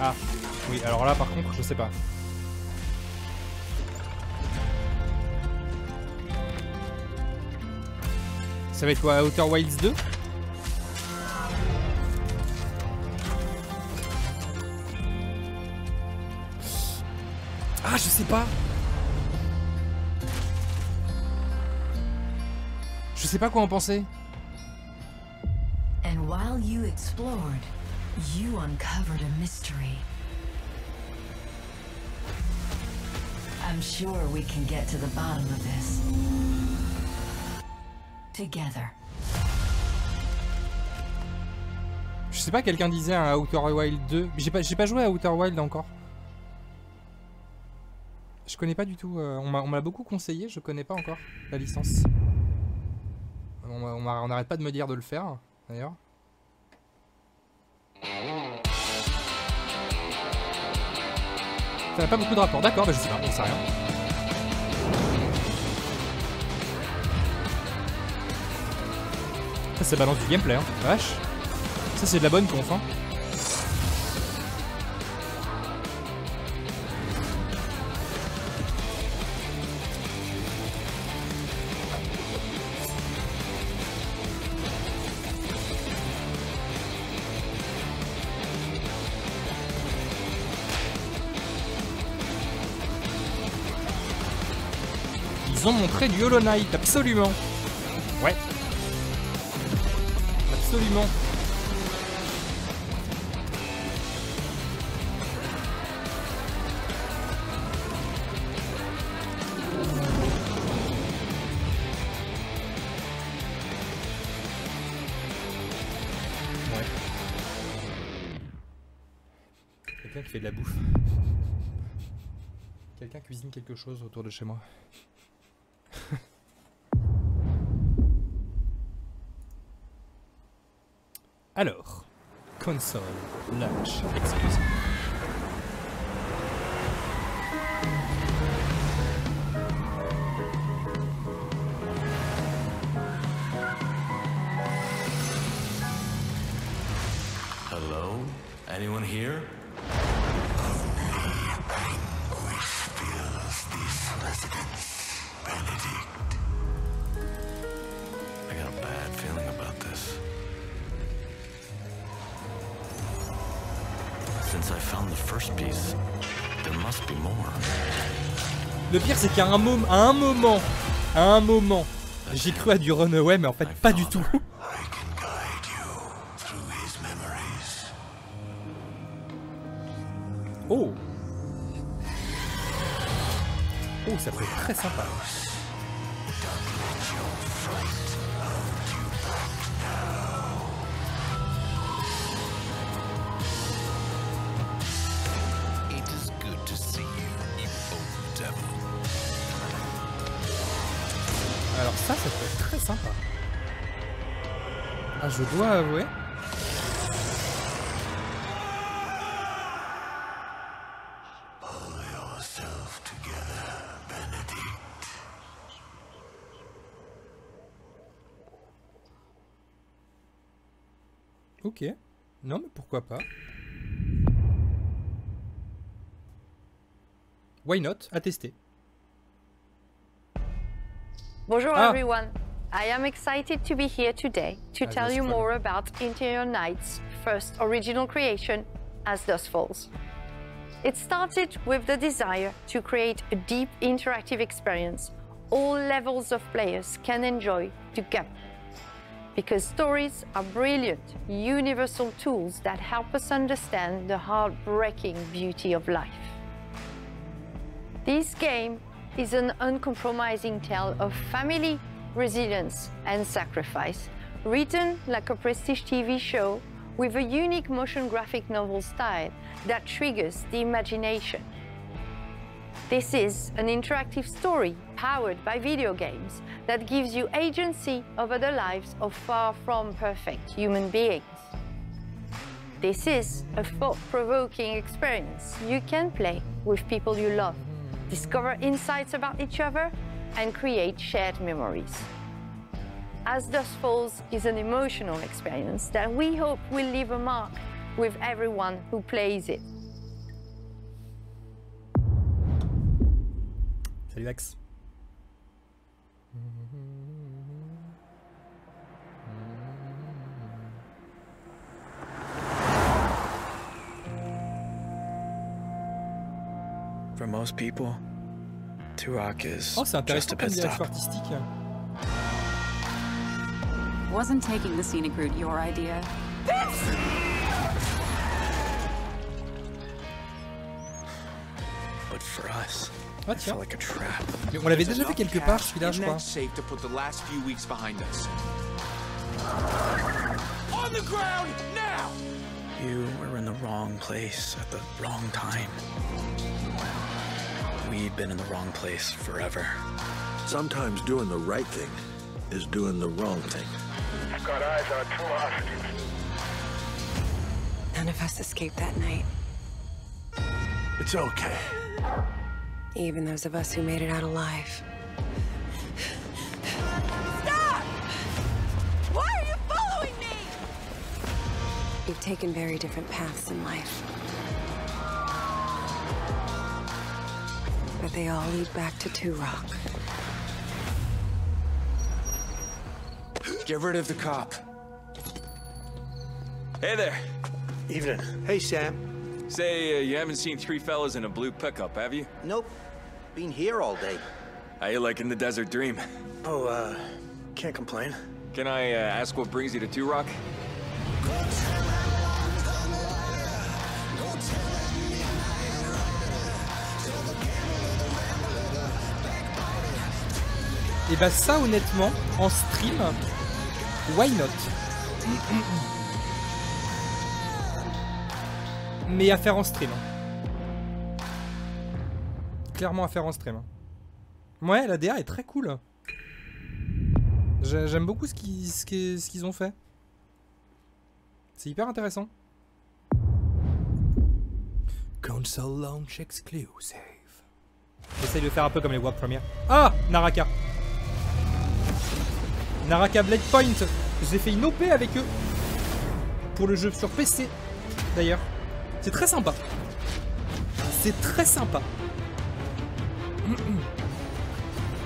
Ah, oui, alors là par contre, je sais pas. Ça va être quoi, Outer Wilds 2 Ah, je sais pas. Je sais pas quoi en penser. And while you explored, you uncovered a mystery. I'm sure we can get to the bottom of this. Together. Je sais pas, quelqu'un disait un Outer Wild 2. Mais J'ai pas, j'ai pas joué à Outer Wild encore. Je connais pas du tout. euh, on m'a beaucoup conseillé, je connais pas encore la licence. On n'arrête pas de me dire de le faire, d'ailleurs. Ça n'a pas beaucoup de rapport. D'accord, bah je sais pas, on sait rien. Ça, c'est balance du gameplay, hein. Vache. Ça, c'est de la bonne conf, hein. Du Hollow Knight, absolument. Ouais. Absolument. Ouais. Quelqu'un qui fait de la bouffe. Quelqu'un cuisine quelque chose autour de chez moi. Alors, console, launch, exclusive. Hello? Anyone here? Le pire, c'est qu'à un moment, à un moment, à un moment, j'ai cru à du Runaway, mais en fait, pas du tout. Oh Oh, ça peut être très sympa. Alors ça, ça peut être très sympa. Ah, je dois avouer. Ok. Non, mais pourquoi pas. Why not? À tester. Bonjour Ah. everyone. I am excited to be here today to Ah, tell you more about Interior Nights' first original creation, As Dusk Falls. It started with the desire to create a deep interactive experience all levels of players can enjoy together. Because stories are brilliant, universal tools that help us understand the heartbreaking beauty of life. This game is an uncompromising tale of family, resilience, and sacrifice, written like a prestige TV show with a unique motion graphic novel style that triggers the imagination. This is an interactive story powered by video games that gives you agency over the lives of far from perfect human beings. This is a thought provoking experience you can play with people you love, discover insights about each other, and create shared memories. As Dust Falls is an emotional experience that we hope will leave a mark with everyone who plays it. Salut Max. For most people, Turok is Oh, just a comme pit stop. artistique. Wasn't taking the scenic route your idea? But for us, Ah, it felt like a trap. Mais on l'avait déjà fait quelque part celui-là, je crois. safe to put the last few weeks behind us. On the ground now! You were in the wrong place at the wrong time. We'd been in the wrong place forever. Sometimes doing the right thing is doing the wrong thing. I've got eyes on two hostages. None of us escaped that night. It's okay. Even those of us who made it out alive. Stop! Why are you following me? We've taken very different paths in life. But they all lead back to Turok. Get rid of the cop. Hey there. Evening. Hey, Sam. Say, uh, you haven't seen three fellas in a blue pickup, have you? Nope. Been here all day. How you liking the desert dream? Oh, uh, can't complain. Can I uh, ask what brings you to Two Rock? Et bah ça honnêtement, en stream, why not? Mais à faire en stream. hein. Clairement à faire en stream. hein. Ouais, la DA est très cool. J'ai- J'aime beaucoup ce qu'ils ce ont fait. C'est hyper intéressant. Console launch exclusive. J'essaye de faire un peu comme les World Premiere. Ah Naraka Naraka Blade Point J'ai fait une OP avec eux. Pour le jeu sur PC, d'ailleurs. C'est très sympa. C'est très sympa. (clears throat)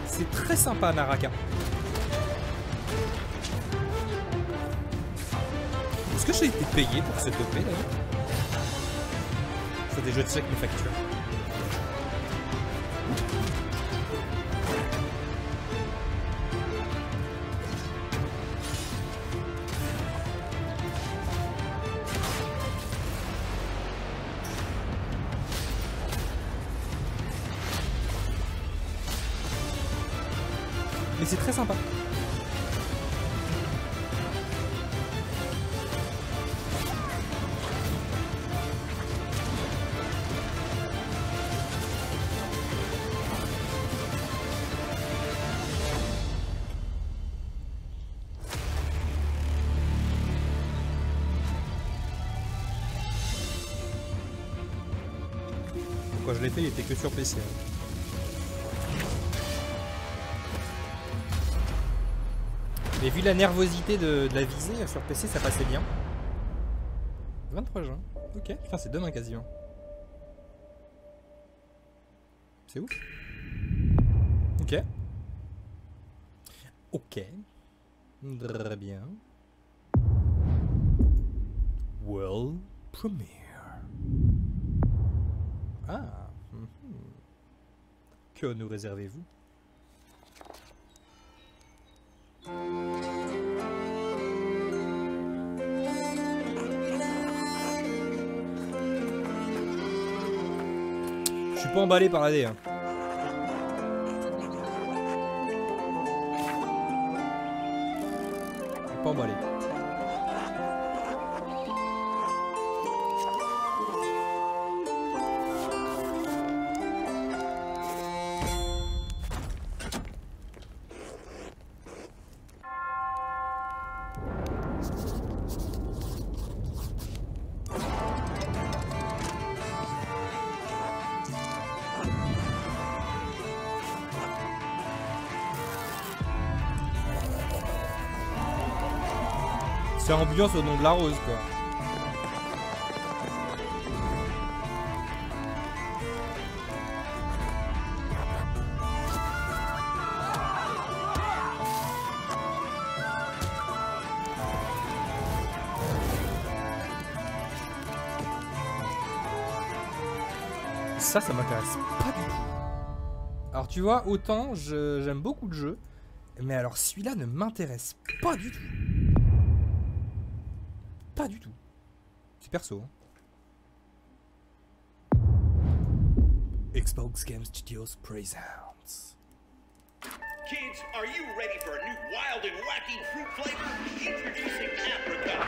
C'est très sympa, Naraka. Est-ce que j'ai été payé pour cette OP, d'ailleurs? Faut des jeux de check mes factures. C'est très sympa. Quand je l'ai fait, il était que sur PC. Vu la nervosité de, la visée sur PC, ça passait bien. 23 juin. Ok. Putain, c'est demain quasiment. C'est ouf. Ok. Ok. Très bien. World Premiere. Ah. mhm. Que nous réservez-vous? Suis pas emballé par la D. hein. C'est ambiance au nom de la rose quoi. Ça, ça m'intéresse pas du tout. Alors tu vois, autant j'aime beaucoup de jeux, mais alors celui-là ne m'intéresse pas du tout. Perso. Xbox Game Studios Presents. Kids, are you ready for a new wild and wacky fruit flavor? Introducing Apricot.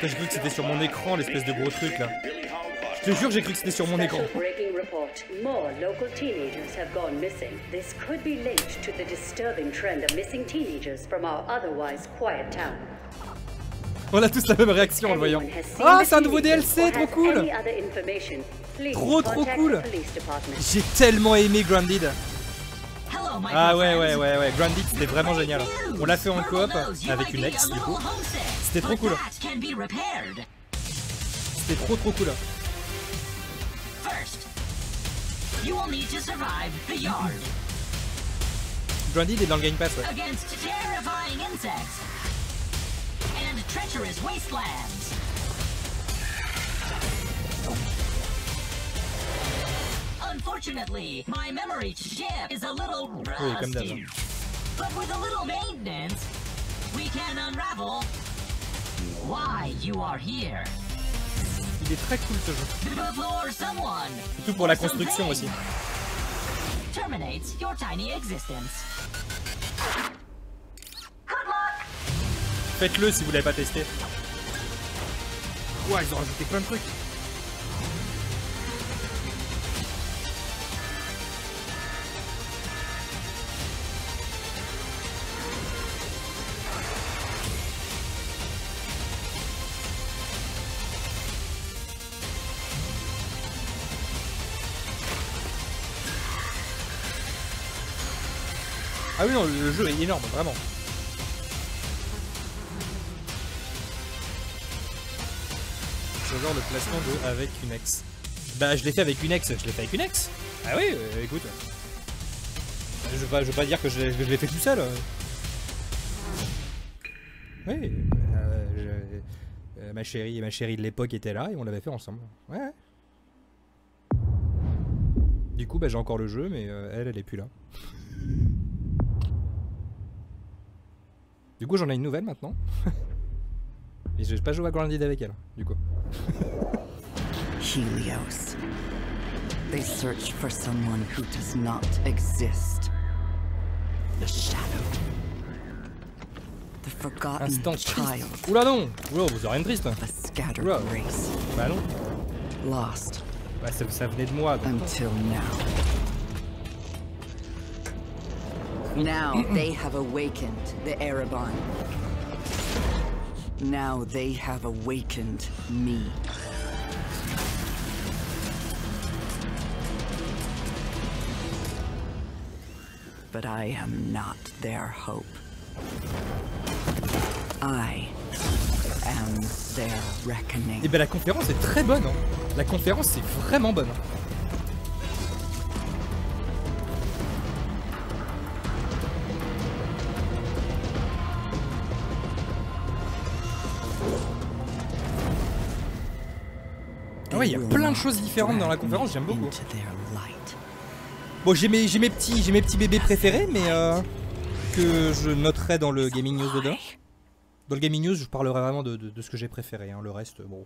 J'ai cru que c'était sur mon écran l'espèce de gros truc là. Je te jure, j'ai cru que c'était sur mon écran. Breaking report. More local teenagers have gone missing. This could be linked to the disturbing trend of missing teenagers from our otherwise quiet town. On a tous la même réaction en le voyant. Ah, c'est un nouveau DLC, trop cool Trop trop cool. J'ai tellement aimé Grounded Ah ouais ouais ouais ouais, Grounded c'était vraiment génial. On l'a fait en coop avec une ex du coup. C'était trop cool. C'était trop trop cool. First, you will need to survive the yard Grounded est dans le Game Pass ouais. Treacherous wastelands. Unfortunately, my memory chip is a little Oui, comme d'hab. rusty. But with a little maintenance, we can unravel why you are here. Il est très cool ce jeu. Surtout pour la construction aussi. terminates your tiny existence. Faites-le si vous l'avez pas testé. Ouais, ils ont rajouté plein de trucs. Ah oui non, le jeu est énorme, vraiment. J'adore le placement de avec une ex. Bah, je l'ai fait avec une ex, je l'ai fait avec une ex. Ah oui, euh, écoute. Je veux, pas, je veux pas dire que je, l'ai- que je l'ai fait tout seul. Oui, euh, je- euh, ma chérie et ma chérie de l'époque étaient là et on l'avait fait ensemble. Ouais. Du coup, bah, j'ai encore le jeu, mais elle, elle est plus là. Du coup, j'en ai une nouvelle maintenant. (laughs) Et je vais pas jouer à Grounded avec elle, du coup. (laughs) Helios. They search for someone who does not exist. The shadow. The forgotten child. Oula non Oula, vous aurez une triste. The scattered Oula. race. Bah non. Lost. Bah ça, ça venait de moi. donc. Until now. Now they have awakened the Erebon. Now they have awakened me. But I am not their hope. I am their reckoning. Et bah la conférence est très bonne. hein. La conférence est vraiment bonne. Ah ouais, il y a plein de choses différentes dans la conférence, j'aime beaucoup. Bon, j'ai mes, j'ai mes petits, j'ai mes petits bébés préférés, mais euh, que je noterai dans le gaming news dedans. Dans le gaming news, je parlerai vraiment de, de- de ce que j'ai préféré. hein. Le reste, bon,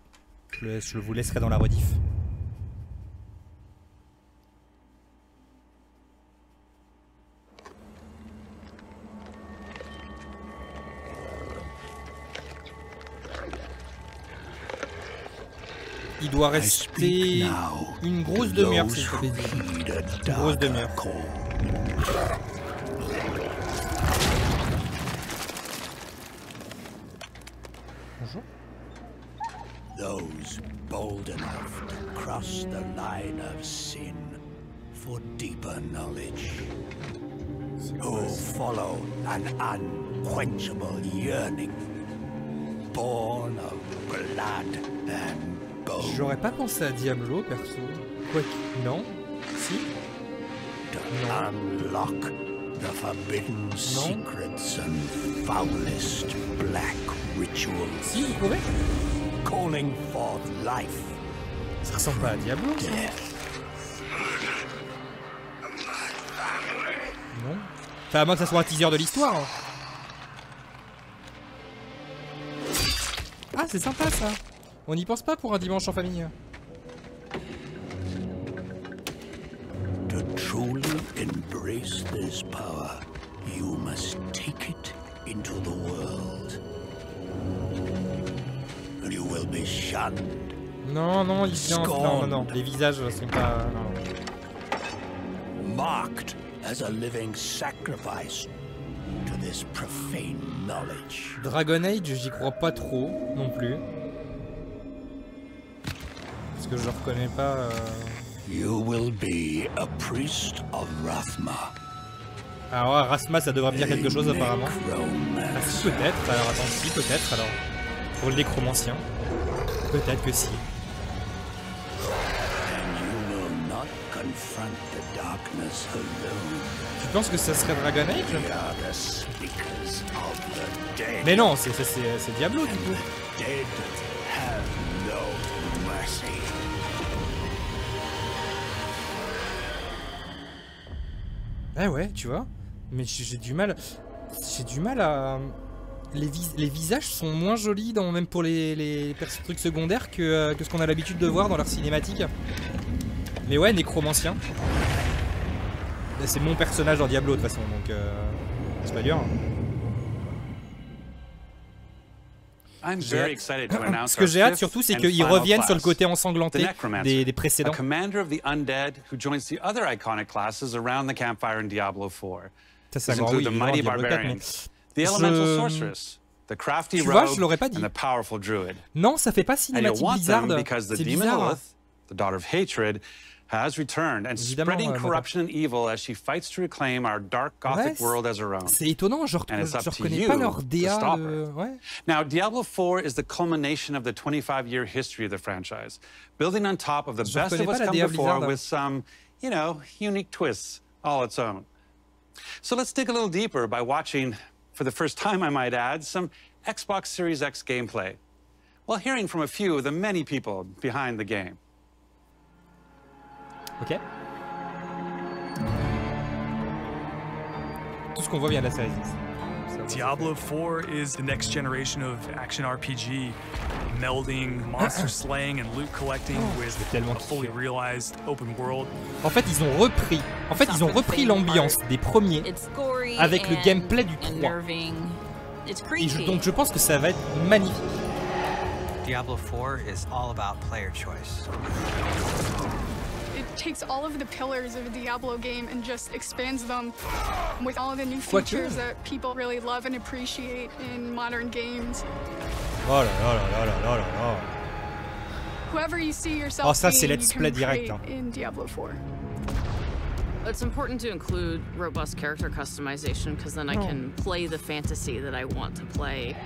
je, je vous laisserai dans la rediff. Il doit rester une grosse demi-heure, si je. Une grosse demi-heure. Bonjour. Those bold enough to cross the line of sin for deeper knowledge. Who follow an unquenchable yearning, born of blood and. J'aurais pas pensé à Diablo, perso. Quoique, non Si unlock the forbidden secrets and foulest black rituals. Si, vous pouvez Calling forth life. Ça ressemble pas à Diablo, ça Non Enfin, à moins que ça soit un teaser de l'histoire. hein. Ah, c'est sympa ça On n'y pense pas pour un dimanche en famille. To truly embrace this power, you must take it into the world. And you will be shunned. Non, non, il. Non, non, non. Les visages sont pas. Non. Marked as a living sacrifice to this profane knowledge. Dragon Age, j'y crois pas trop non plus. Parce que je reconnais pas. euh, You will be a priest of Rathma. Alors, ah, Rasma, ça devrait me dire quelque chose apparemment. Ah, si, peut-être. Alors, attends, si, peut-être. Alors, pour le nécromancien. Peut-être que si. And you will not confront the darkness alone. Tu penses que ça serait Dragon Age. Mais non, c'est c'est- c'est- c'est Diablo du coup. Ah ouais, tu vois. Mais j'ai du mal. J'ai du mal à. Les, vis- les visages sont moins jolis, dans, même pour les, trucs secondaires, que, euh, que ce qu'on a l'habitude de voir dans leur cinématique. Mais ouais, nécromancien. Là, C'est mon personnage dans Diablo de toute façon, donc euh, c'est pas dur. I'm (clears throat) Ce que j'ai hâte surtout, c'est qu'ils reviennent sur le côté the ensanglanté des, des précédents. commander of the undead who joins the other iconic classes around the campfire in Diablo 4. Ça, oui, the mighty évidemment, Diablo 4, mais barbarian, the elemental sorceress, the crafty Tu vois, rogue, je l'aurais pas dit. and the powerful druid. Non, ça fait pas cinématique the C'est bizarre. The daughter of hatred, has returned and spreading euh, corruption and evil as she fights to reclaim our dark gothic world as her own. C'est étonnant, je, And it's je reconnais pas leur DA. her. Euh, ouais. Now, Diablo 4 is the culmination of the 25-year history of the franchise, building on top of the Je best of what's come DA before Blizzard. with some, you know, unique twists all its own. So let's dig a little deeper by watching, for the first time I might add, some Xbox Series X gameplay, while hearing from a few of the many people behind the game. Ok. Tout ce qu'on voit vient de la série X. Diablo 4 is the next generation of action RPG, melding monster slaying and loot collecting with a fully realized open world. En fait, ils ont repris. En fait, ils ont repris l'ambiance des premiers avec le gameplay du 3. unnerving. It's Et je- donc je pense que ça va être magnifique. Diablo 4 is all about player choice. takes all of the pillars of a Diablo game and just expands them with all the new features that people really love and appreciate in modern games. Oh là là là là là là. Whoever you see yourself oh, ça, being, let's play direct, hein. in Diablo 4. It's important to include robust character customization because then I oh. can play the fantasy that I want to play.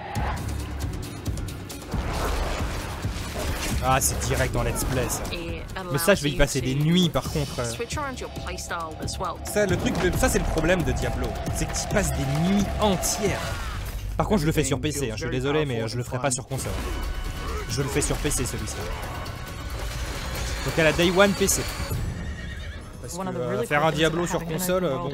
Ah, c'est direct dans Let's Play ça. Mais ça, je vais y passer des nuits par contre. euh. Ça, le truc, ça c'est le problème de Diablo, c'est que tu passes des nuits entières. Par contre, je le fais sur PC, hein, je suis désolé, mais je le ferai pas sur console. Je le fais sur PC celui-ci. Donc à la Day One PC. Parce que, euh, faire un Diablo sur console, euh, bon.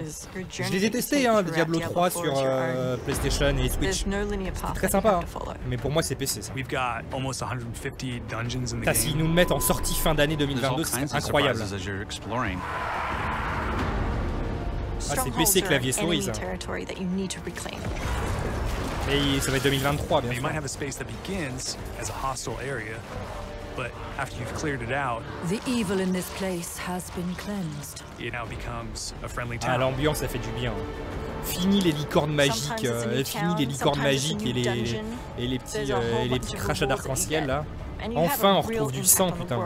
Je les ai testés, hein, Diablo 3 sur euh, PlayStation et Switch. C'est très sympa, hein. mais pour moi c'est PC ça. We've got almost 150 dungeons in the Putain, S'ils nous le mettent en sortie fin d'année There's all 2022, kinds c'est incroyable. Ah, c'est PC, clavier, souris ça. territory that you need to reclaim. Et ça va être 2023 bien sûr. But after you've cleared it out, the evil in this place has been cleansed. It now becomes a ah, fait du bien. Hein. Fini les licornes magiques, euh, et les, petits, euh, crachats d'arc-en-ciel. Enfin, on retrouve du sang, putain.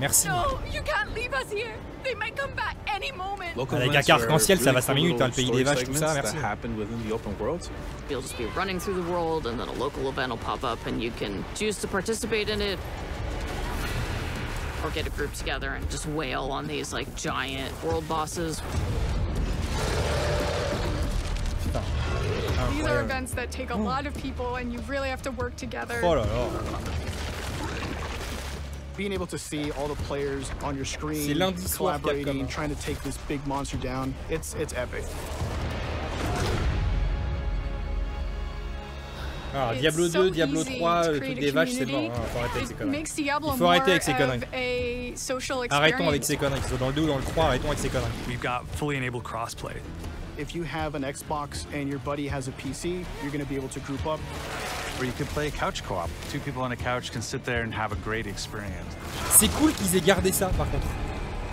World as a result. Merci. No, you can't leave us here. They might come back any moment. Avec un arc-en-ciel, ça va 5 minutes, hein, le pays des vaches, tout ça, merci. You'll just be running through the world, and then a local event will pop up, and you can choose to participate in it, or get a group together and just wail on these like giant world bosses. These are events that take a oh. lot of people, and you really have to work together. Oh là là. Being able to see all the players on your C'est screen, collaborating, trying to take this big monster down, it's it's epic. Alors, It's Diablo so 2, Diablo easy 3, to le create truc a des vaches, c'est mort. hein, faut arrêter avec ces It conneries. Il faut arrêter avec ces conneries. Arrêtons avec ces conneries. Que ce soit dans le 2 ou dans le 3, arrêtons avec ces conneries. We've got fully enabled crossplay. If you have an Xbox and your buddy has a PC, you're going to be able to group up. Or you could play couch co-op. Two people on a couch can sit there and have a great experience. C'est cool qu'ils aient gardé ça par contre.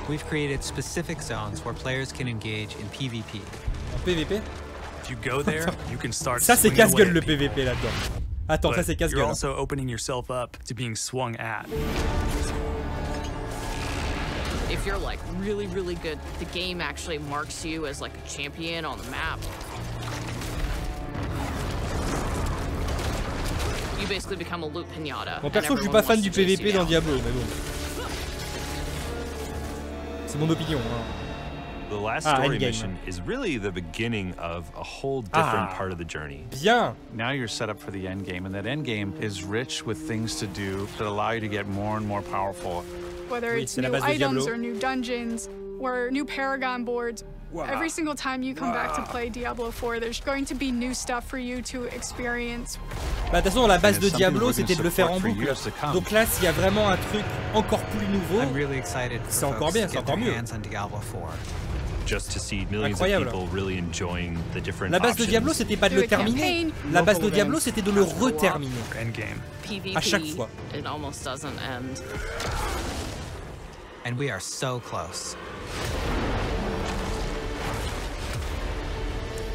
We've created specific zones where players can engage in PvP. En PVP If you go there, you can start. Ça, c'est casse-gueule le. PVP là-dedans. Attends, ça c'est casse-gueule. You're also opening yourself up to being swung at. If you're like really, really good, the game actually marks you as like a champion on the map. You basically become a loot pinata. Bon, perso, je suis pas fan du to chase you PVP dans. Diablo, mais bon. C'est mon opinion. Hein. The last Ah, story endgame. mission is really the beginning of a whole different Ah. part of the journey. Bien. Now you're set up for the end game, and that end game is rich with things to do that allow you to get more and more powerful. Whether Oui, it's new items Diablo. or new dungeons or new Paragon boards. Every single time you come back to play Diablo 4, there's going to be new stuff for you to experience. Bah, de toute façon, la base de Diablo, c'était de le faire en boucle. Donc là, s'il y a vraiment un truc encore plus nouveau, I'm really excited for c'est encore bien, to c'est encore mieux. hands on Diablo 4. Just to see millions Incroyable. of people really enjoying the different La base de. Diablo, c'était pas de le terminer. La base de Diablo, c'était de le reterminer. À chaque fois and we are so close.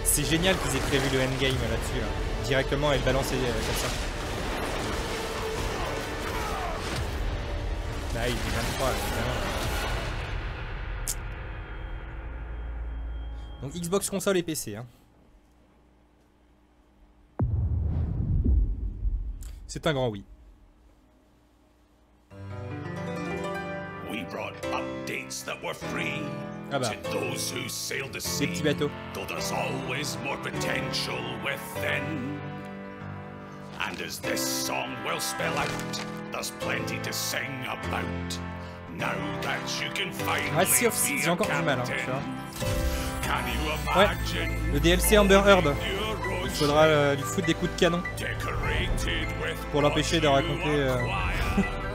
C'est génial qu'ils aient prévu le endgame là-dessus. Là. Directement, elle balance euh, comme ça. Là, il est 23, là. Donc Xbox console et PC. Hein. C'est un grand oui. Brought updates that were free Ah bah. to those who sailed the Des sea. petits bateaux. Though there's always more potential within. And as this song will spell out, there's plenty to sing about. Now that you can finally Ah, j'ai a encore du mal. Hein, tu vois. Ouais, le DLC Amber Heard. Il faudra euh, lui foutre des coups de canon pour l'empêcher de raconter. euh, (laughs)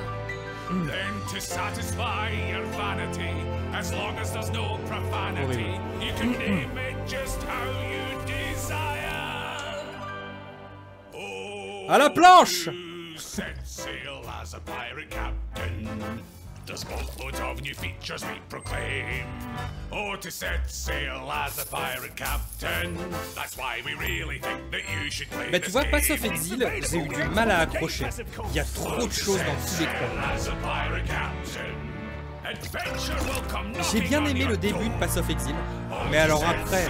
Then to satisfy your vanity, as long as there's no profanity, you can name it just how you desire. À la planche Set sail as a pirate captain. There's boatloads of new features we proclaim. Oh, to set sail as a pirate captain. That's why we really think that you should play Bah tu vois. Pass of Exil, j'ai eu du mal à accrocher. Il y a trop de choses dans tous les coins. J'ai bien aimé le début de Pass of Exil, mais alors après,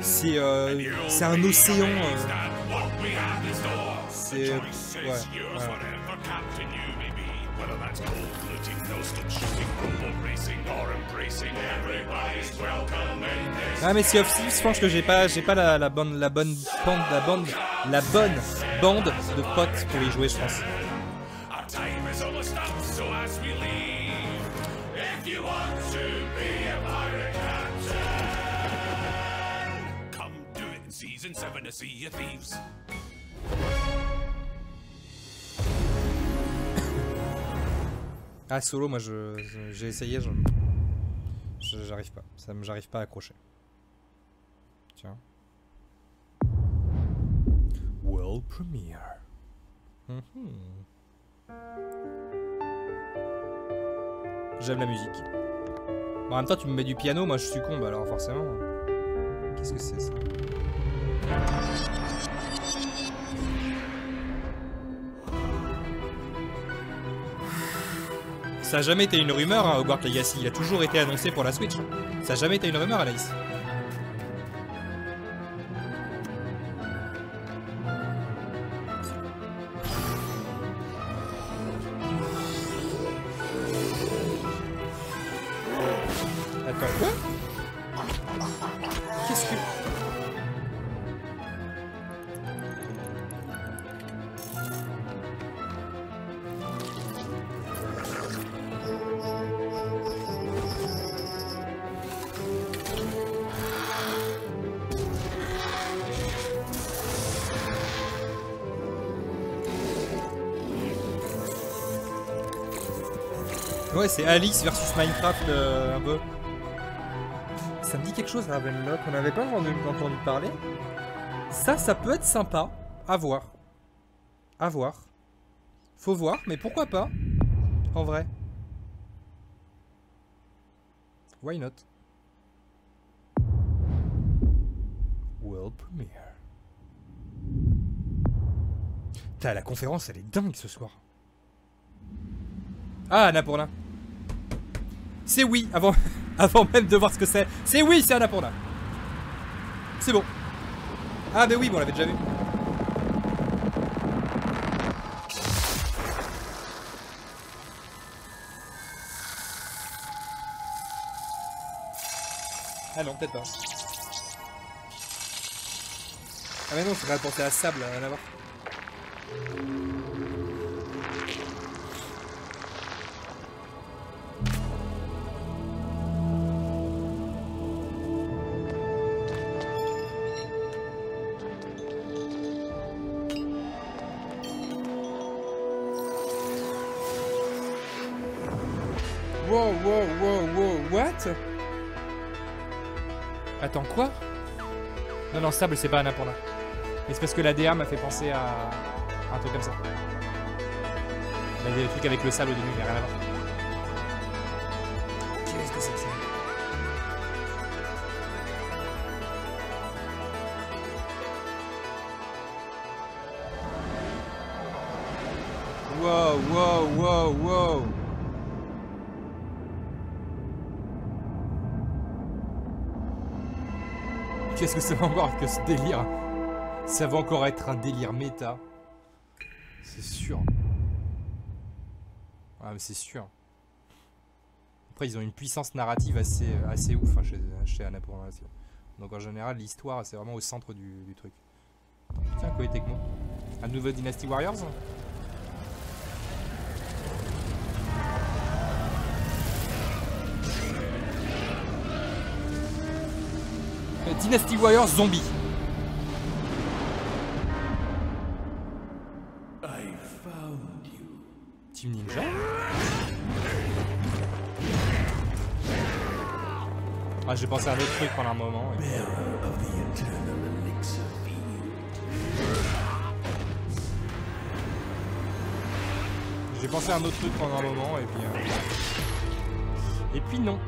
c'est euh, c'est un océan. euh, c'est ouais, Whether that's gold looting, no stop shooting, robot racing, or embracing. Everybody's welcome in this. Ah mais Sea of Thieves, je pense que j'ai pas j'ai pas la, la bonne la bonne bande la bande la bonne bande de potes pour y jouer, je pense. Our time is almost up, so as we leave, if you want to be a pirate captain, come do it in season seven to see your thieves. Ah solo, moi je je- j'ai essayé, je je- j'arrive pas, ça me j'arrive pas à accrocher. Tiens. World Premiere. Mhm. J'aime la musique. Bon, en même temps, tu me mets du piano, moi je succombe, alors forcément. Qu'est-ce que c'est ça? Ça a jamais été une rumeur, hein, Hogwarts Legacy. Il a toujours été annoncé pour la Switch. Ça a jamais été une rumeur, Anaïs. Alice versus Minecraft euh, un peu. Ça me dit quelque chose, Ravenlock. On n'avait pas entendu, entendu parler. Ça, ça peut être sympa. À voir. À voir. Faut voir, mais pourquoi pas En vrai. Why not? World Premiere. Putain, la conférence, elle est dingue ce soir. Ah, Annapurna. C'est oui, avant, (laughs) avant même de voir ce que c'est. C'est oui, c'est Annapurna. C'est bon. Ah, mais oui, bon, on l'avait déjà vu. Ah non, peut-être pas. Ah mais non, je voudrais penser à Sable, à voir. Wow, wow, wow, wow, what? Attends, quoi? Non, non, sable, c'est pas Annapurna. Mais c'est parce que la DA m'a fait penser à un truc comme ça. Il y a des trucs avec le sable au début, mais rien à voir. Qu'est-ce que c'est que ça? Wow, wow, wow, wow Qu'est-ce que ça va encore que ce délire Ça va encore être un délire méta. C'est sûr. Ah mais c'est sûr. Après ils ont une puissance narrative assez, assez ouf hein, chez, chez. Donc en général l'histoire c'est vraiment au centre du, truc. Tiens Koei Tecmo. Un nouveau Dynasty Warriors Dynasty Warriors Zombie. Team Ninja Ah j'ai pensé à un autre truc pendant un moment. et- J'ai pensé à un autre truc pendant un moment et puis... euh, Et puis non.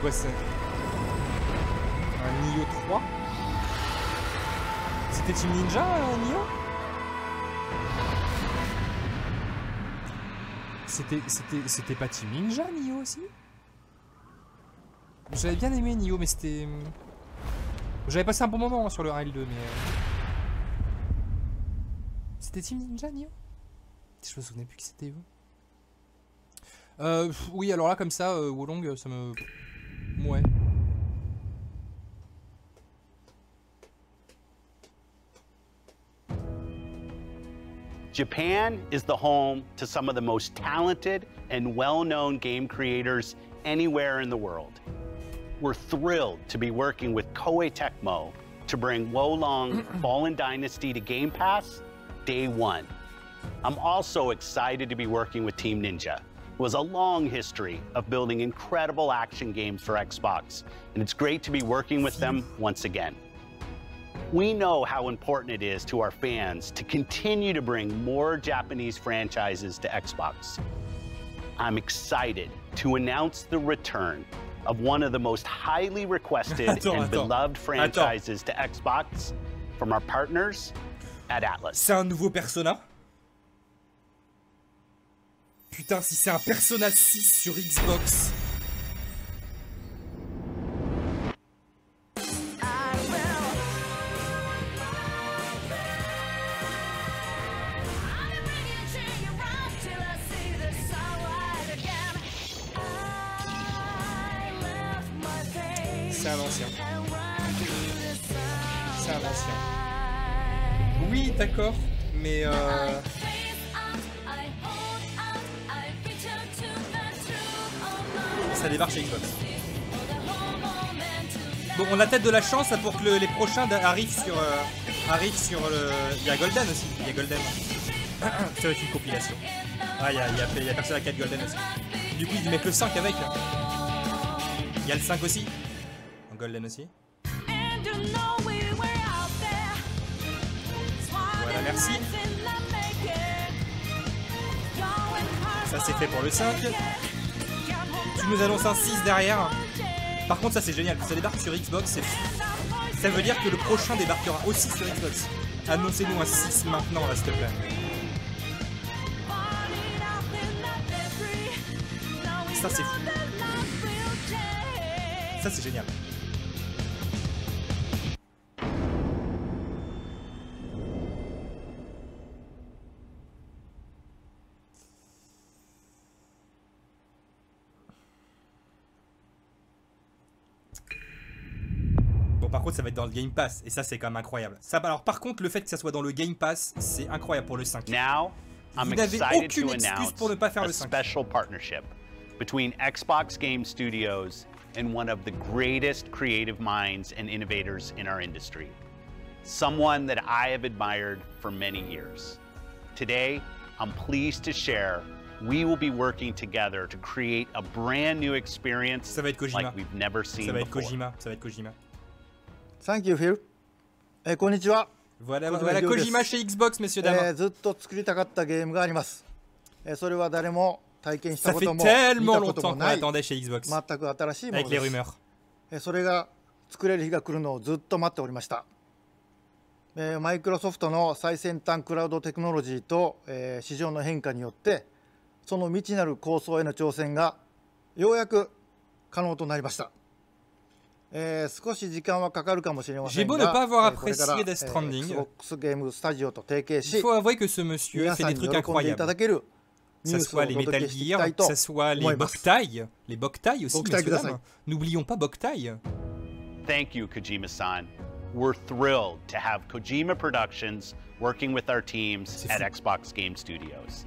Quoi ça Un Nioh 3 C'était Team Ninja, un Nioh C'était, c'était, c'était pas Team Ninja, Nioh aussi J'avais bien aimé Nioh, mais c'était... J'avais passé un bon moment hein, sur le Rail 2, mais... euh, C'était Team Ninja, Nioh Je me souvenais plus qui c'était, vous. Euh, oui, alors là, comme ça, euh, Wolong, ça me... Ouais. Japan is the home to some of the most talented and well known game creators anywhere in the world. We're thrilled to be working with Koei Tecmo to bring Wolong (clears throat) Fallen Dynasty to Game Pass day one. I'm also excited to be working with Team Ninja, who has a long history of building incredible action games for Xbox, and it's great to be working with them once again. We know how important it is to our fans to continue to bring more Japanese franchises to Xbox. I'm excited to announce the return of one of the most highly requested (laughs) and beloved franchises to Xbox from our partners at Atlas. C'est un nouveau Persona Putain, si c'est un Persona 6 sur Xbox. Peut-être de la chance pour que le- les prochains arrivent sur, euh, arrivent sur le. Il y a Golden aussi. Il y a Golden. (coughs) Ça va être une compilation. Ah, il y a, il y a, y a Persona 4 Golden aussi. Du coup, ils mettent le 5 avec. là. Il y a le 5 aussi. En Golden aussi. Voilà, merci. Ça c'est fait pour le 5. Tu nous annonces un 6 derrière. Par contre ça c'est génial, ça débarque sur Xbox, ça veut dire que le prochain débarquera aussi sur Xbox. Annoncez-nous un 6 maintenant là s'il te plaît. Ça c'est fou. Ça c'est génial. Le Game Pass, et ça, c'est quand même incroyable. Ça, alors, par contre, le fait que ça soit dans le Game Pass, c'est incroyable pour le 5. Now, Vous n'avez aucune to excuse pour ne pas faire a le 5. special partnership between Xbox Game Studios and one of the greatest creative minds and innovators in our industry. Someone that I have admired for many years. Today, I'm pleased to share we will be working together to create a brand new experience Ça va être Kojima. like we've never seen Ça va être before. Kojima, ça va être Kojima. Thank you, Phil. えーこんにちは。Voilà, 小島 voilà 秀夫です Kojima chez Xbox, messieurs, dames. えーずっと作りたかったゲームがあります。えーそれは誰も体験したことも.全く新しいものです。rumeurs. えーそれが作れる日が来るのをずっと待っておりました。えーマイクロソフトの最先端クラウドテクノロジーと、えー市場の変化によってその未知なる構想への挑戦がようやく可能となりました、J'ai beau ne pas avoir apprécié Death Stranding, il faut avouer que ce monsieur fait des trucs incroyables. Que ce soit les Metal Gear, que soit les Boktai, les Boktai aussi, N'oublions pas Boktai. Thank you, Kojima-san. We're thrilled to have Kojima Productions working with our teams at Xbox Game Studios.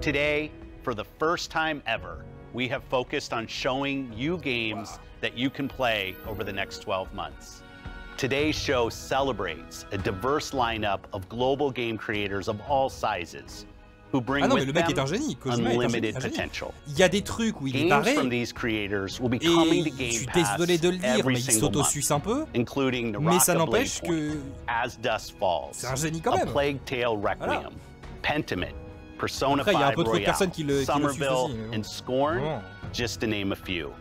Today, for the first time ever, we have focused on showing you games that you can play over the next 12 months. Today's show celebrates a diverse lineup of global game creators of all sizes who bring Ah non, mais with le mec them est un génie. Kojima est un génie, unlimited potential. Il y a des trucs où il est Games barré. from these creators will be coming to Et Game je suis Pass désolé de le dire, every mais il s'autosuce un peu. including Mais ça n'empêche que As Dust Falls, c'est un génie quand même. Plague Tale Requiem, Pentiment, Persona Après, il y a un 5 peu trop de Royale, personnes qui le- qui le Somerville, and Scorn, Bon. just to name a few.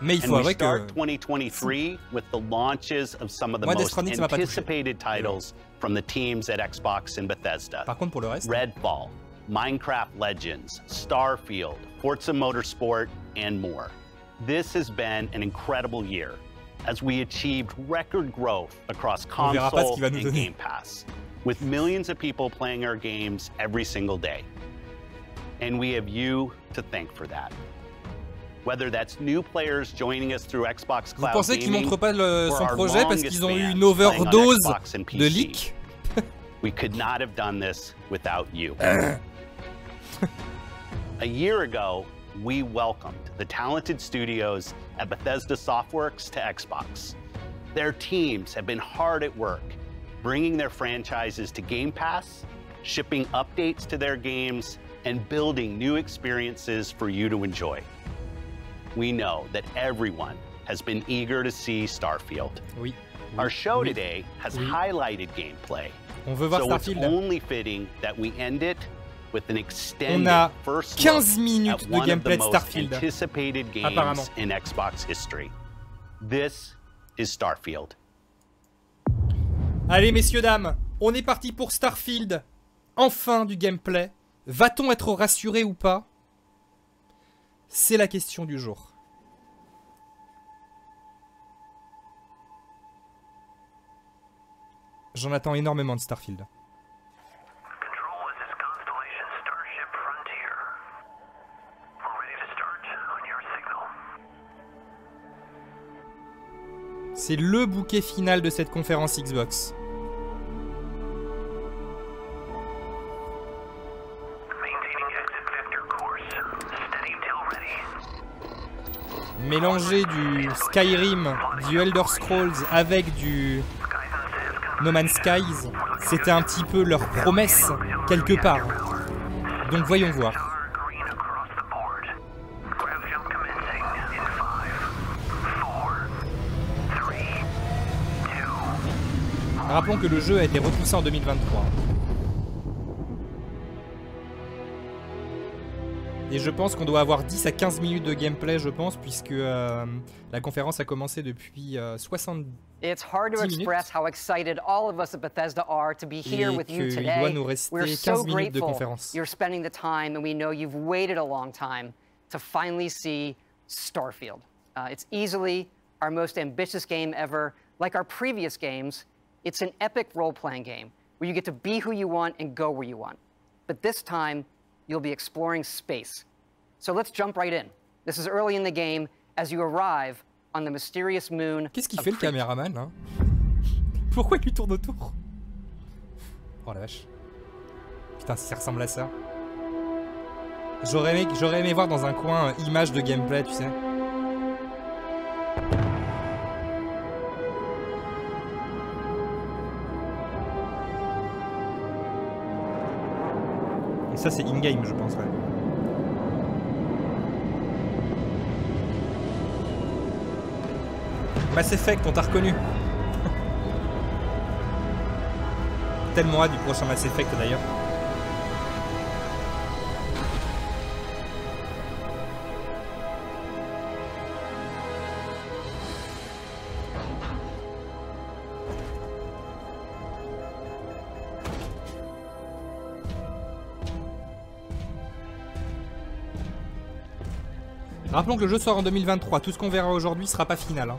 Mais il And we start 2023 with the launches of some of the Moi, most Stranding, ça m'a pas touché. anticipated titles from the teams at Xbox and Bethesda. Par contre, pour le reste. Redfall, Minecraft Legends, Starfield, Forza Motorsport, and more. This has been an incredible year as we achieved record growth across On verra pas ce console qu'il va nous and. Game Pass, with millions of people playing our games every single day. And we have you to thank for that. Whether that's new players joining us through Xbox Vous Cloud pensez qu'ils Gaming montrent pas le- or son our projet parce longest qu'ils ont eu une playing on overdose Xbox de PC? leaks (laughs) We could not have done this without you. Uh. A year ago, we welcomed the talented studios at Bethesda Softworks to Xbox. Their teams have been hard at work, bringing their franchises to Game Pass, shipping updates to their games, and building new experiences for you to enjoy. We know that everyone has been eager to see Starfield. Oui. Our show Oui. today has Oui. highlighted gameplay. On veut voir so it's only fitting that we end it with an extended On a first 15 look minutes at de one of gameplay de most Starfield. anticipated games in Xbox history. This is Starfield. Allez, messieurs, dames, on est parti pour Starfield. Enfin du gameplay. Va-t-on être rassuré ou pas? C'est la question du jour. J'en attends énormément de Starfield. C'est le bouquet final de cette conférence Xbox. Mélanger du Skyrim, du Elder Scrolls avec du No Man's Skies, c'était un petit peu leur promesse quelque part. Donc voyons voir. Rappelons que le jeu a été repoussé en 2023. Et je pense qu'on doit avoir 10 à 15 minutes de gameplay, je pense, puisque euh, la conférence a commencé depuis euh, 70 It's hard to 10 minutes. express how excited all of us at Bethesda are to be here with you today. doit nous rester We're 15 so minutes de grateful conférence. you're spending the time, and we know you've waited a long time to finally see Starfield. Uh, it's easily our most ambitious game ever. Like our previous games, it's an epic role-playing game where you get to be who you want and go where you want. But this time, you'll be exploring space. So let's jump right in. This is early in the game as you arrive on the mysterious moon. Qu'est-ce qu'il fait le caméraman là Pourquoi il lui tourne autour Oh la vache. Putain, si ça ressemble à ça. J'aurais aimé, aimé voir dans un coin euh, image de gameplay, tu sais. Ça, c'est in-game, je pense, ouais. Mass Effect, on t'a reconnu. (laughs) Tellement hâte du prochain Mass Effect d'ailleurs. Rappelons que le jeu sort en 2023. Tout ce qu'on verra aujourd'hui sera pas final. hein.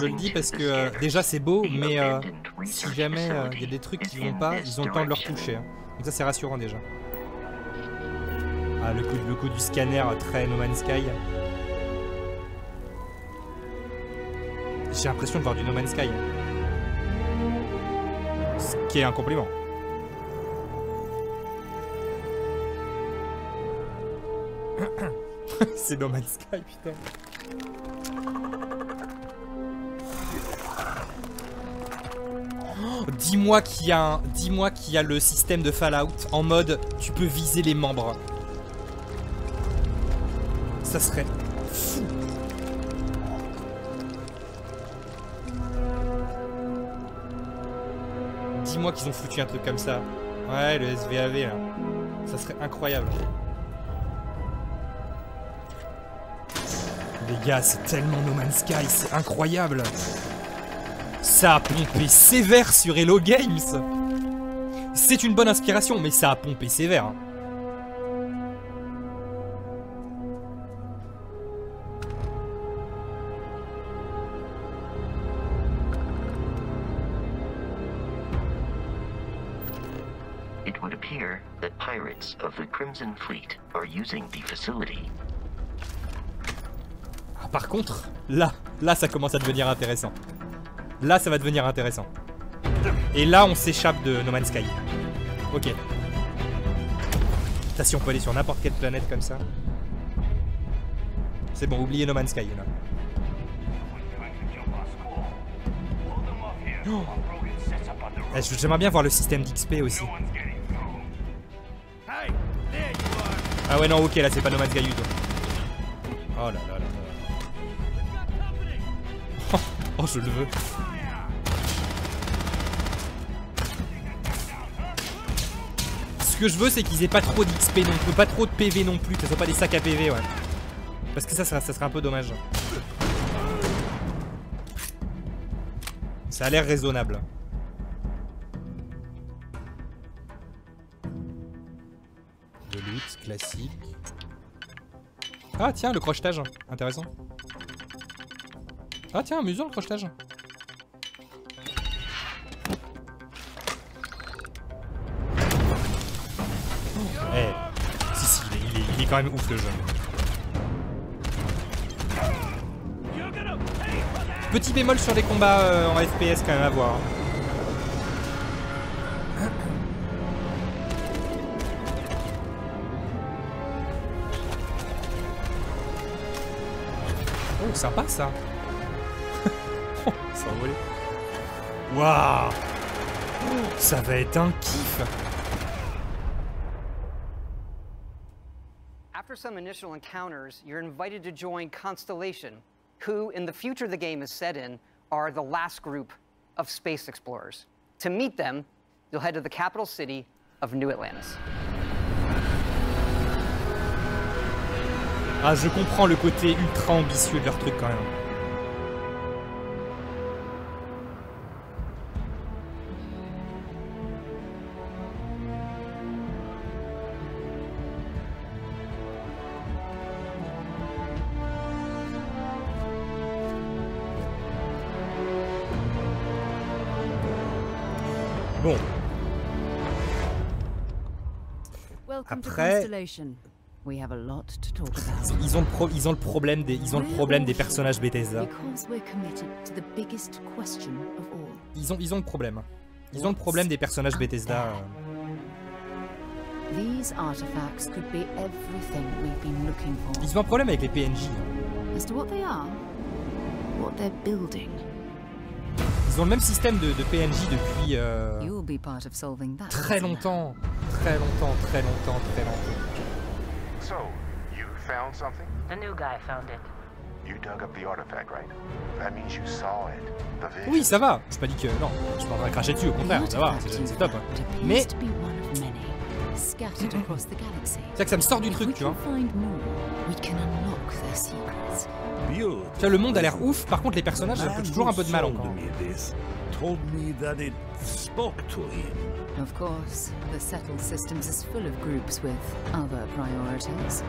Je le dis parce que euh, déjà c'est beau, mais euh, si jamais euh, il y a des trucs qui vont pas, ils ont le temps de leur toucher. hein. Donc ça c'est rassurant déjà. Ah le coup, le coup du scanner très No Man's Sky. J'ai l'impression de voir du No Man's Sky. Ce qui est un compliment. C'est No Man's Sky putain. Oh, Dis-moi qu'il y a un, dis-moi qu'il y a le système de Fallout en mode tu peux viser les membres. Ça serait fou. Dis-moi qu'ils ont foutu un truc comme ça. Ouais, le SVAV là. Ça serait incroyable. Les gars, c'est tellement No Man's Sky, c'est incroyable. Ça a pompé sévère sur Hello Games. C'est une bonne inspiration, mais ça a pompé sévère. It would appear that pirates of the Fleet are using the facility. Par contre, là, là, ça commence à devenir intéressant. Là, ça va devenir intéressant. Et là, on s'échappe de No Man's Sky. Ok. Si on peut aller sur n'importe quelle planète comme ça. C'est bon, oubliez No Man's Sky là. Eh, J'aimerais bien voir le système d'XP aussi. Ah ouais non ok là c'est pas No Man's Sky du tout. Oh là là Oh je le veux. Ce que je veux c'est qu'ils aient pas trop d'XP non plus, pas trop de PV non plus, que ce soit pas des sacs à PV ouais. Parce que ça, ça, ça serait un peu dommage. Ça a l'air raisonnable. De loot classique. Ah tiens, le crochetage. Intéressant. Ah tiens, amusant le crochetage. Eh, si si, il est quand même ouf le jeu. Petit bémol sur les combats euh, en FPS quand même à voir. Oh, sympa ça. Waouh. Ça va être un kiff. After some initial encounters, you're invited to join Constellation, who, in the future the game is set in, are the last group of space explorers. To meet them, you'll head to the capital city of New Atlantis. Ah, je comprends le côté ultra ambitieux de leur truc quand même. Talk about. ils ont le, pro- ils ont le problème des, ils ont le problème des personnages Bethesda. Ils ont, ils ont le problème. Ils ont le problème des personnages Bethesda. euh. Ils ont un problème avec les PNJ. As to what they are, what they're building, Ils ont le même système de, de PNJ depuis euh, you'll be part of solving that. très longtemps. Très longtemps, très longtemps, très longtemps. So, you found something? The new guy found it. You dug up the artifact, right? That means you saw it. The vision. Oui, ça va. Je pas dit que. Non, je suis pas en train de cracher dessus, au contraire, ça va, c'est top. hein. Mais c'est que ça me sort du truc, tu vois. Le monde a l'air ouf, par contre, les personnages, j'ai toujours un peu de mal encore. told me that it spoke to him. Of course, the settled systems is full of groups with other priorities.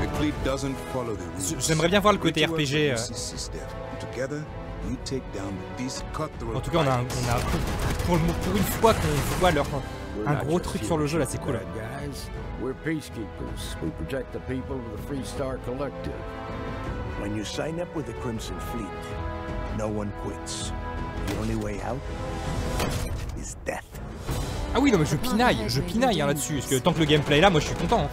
The fleet doesn't follow the rules. J'aimerais bien voir le côté RPG, euh. produces system. Together, we take down these cutthroat En tout cas, on a, un- on a pour, une fois qu'on voit leur, un gros truc sur le jeu là, c'est cool. We're peacekeepers. We protect the people of the Free Star Collective. When you sign up with the Crimson Fleet, no one quits. The only way out is death. Ah oui, non, mais je pinaille, je pinaille hein, là-dessus. Parce que tant que le gameplay est là, moi je suis content. hein.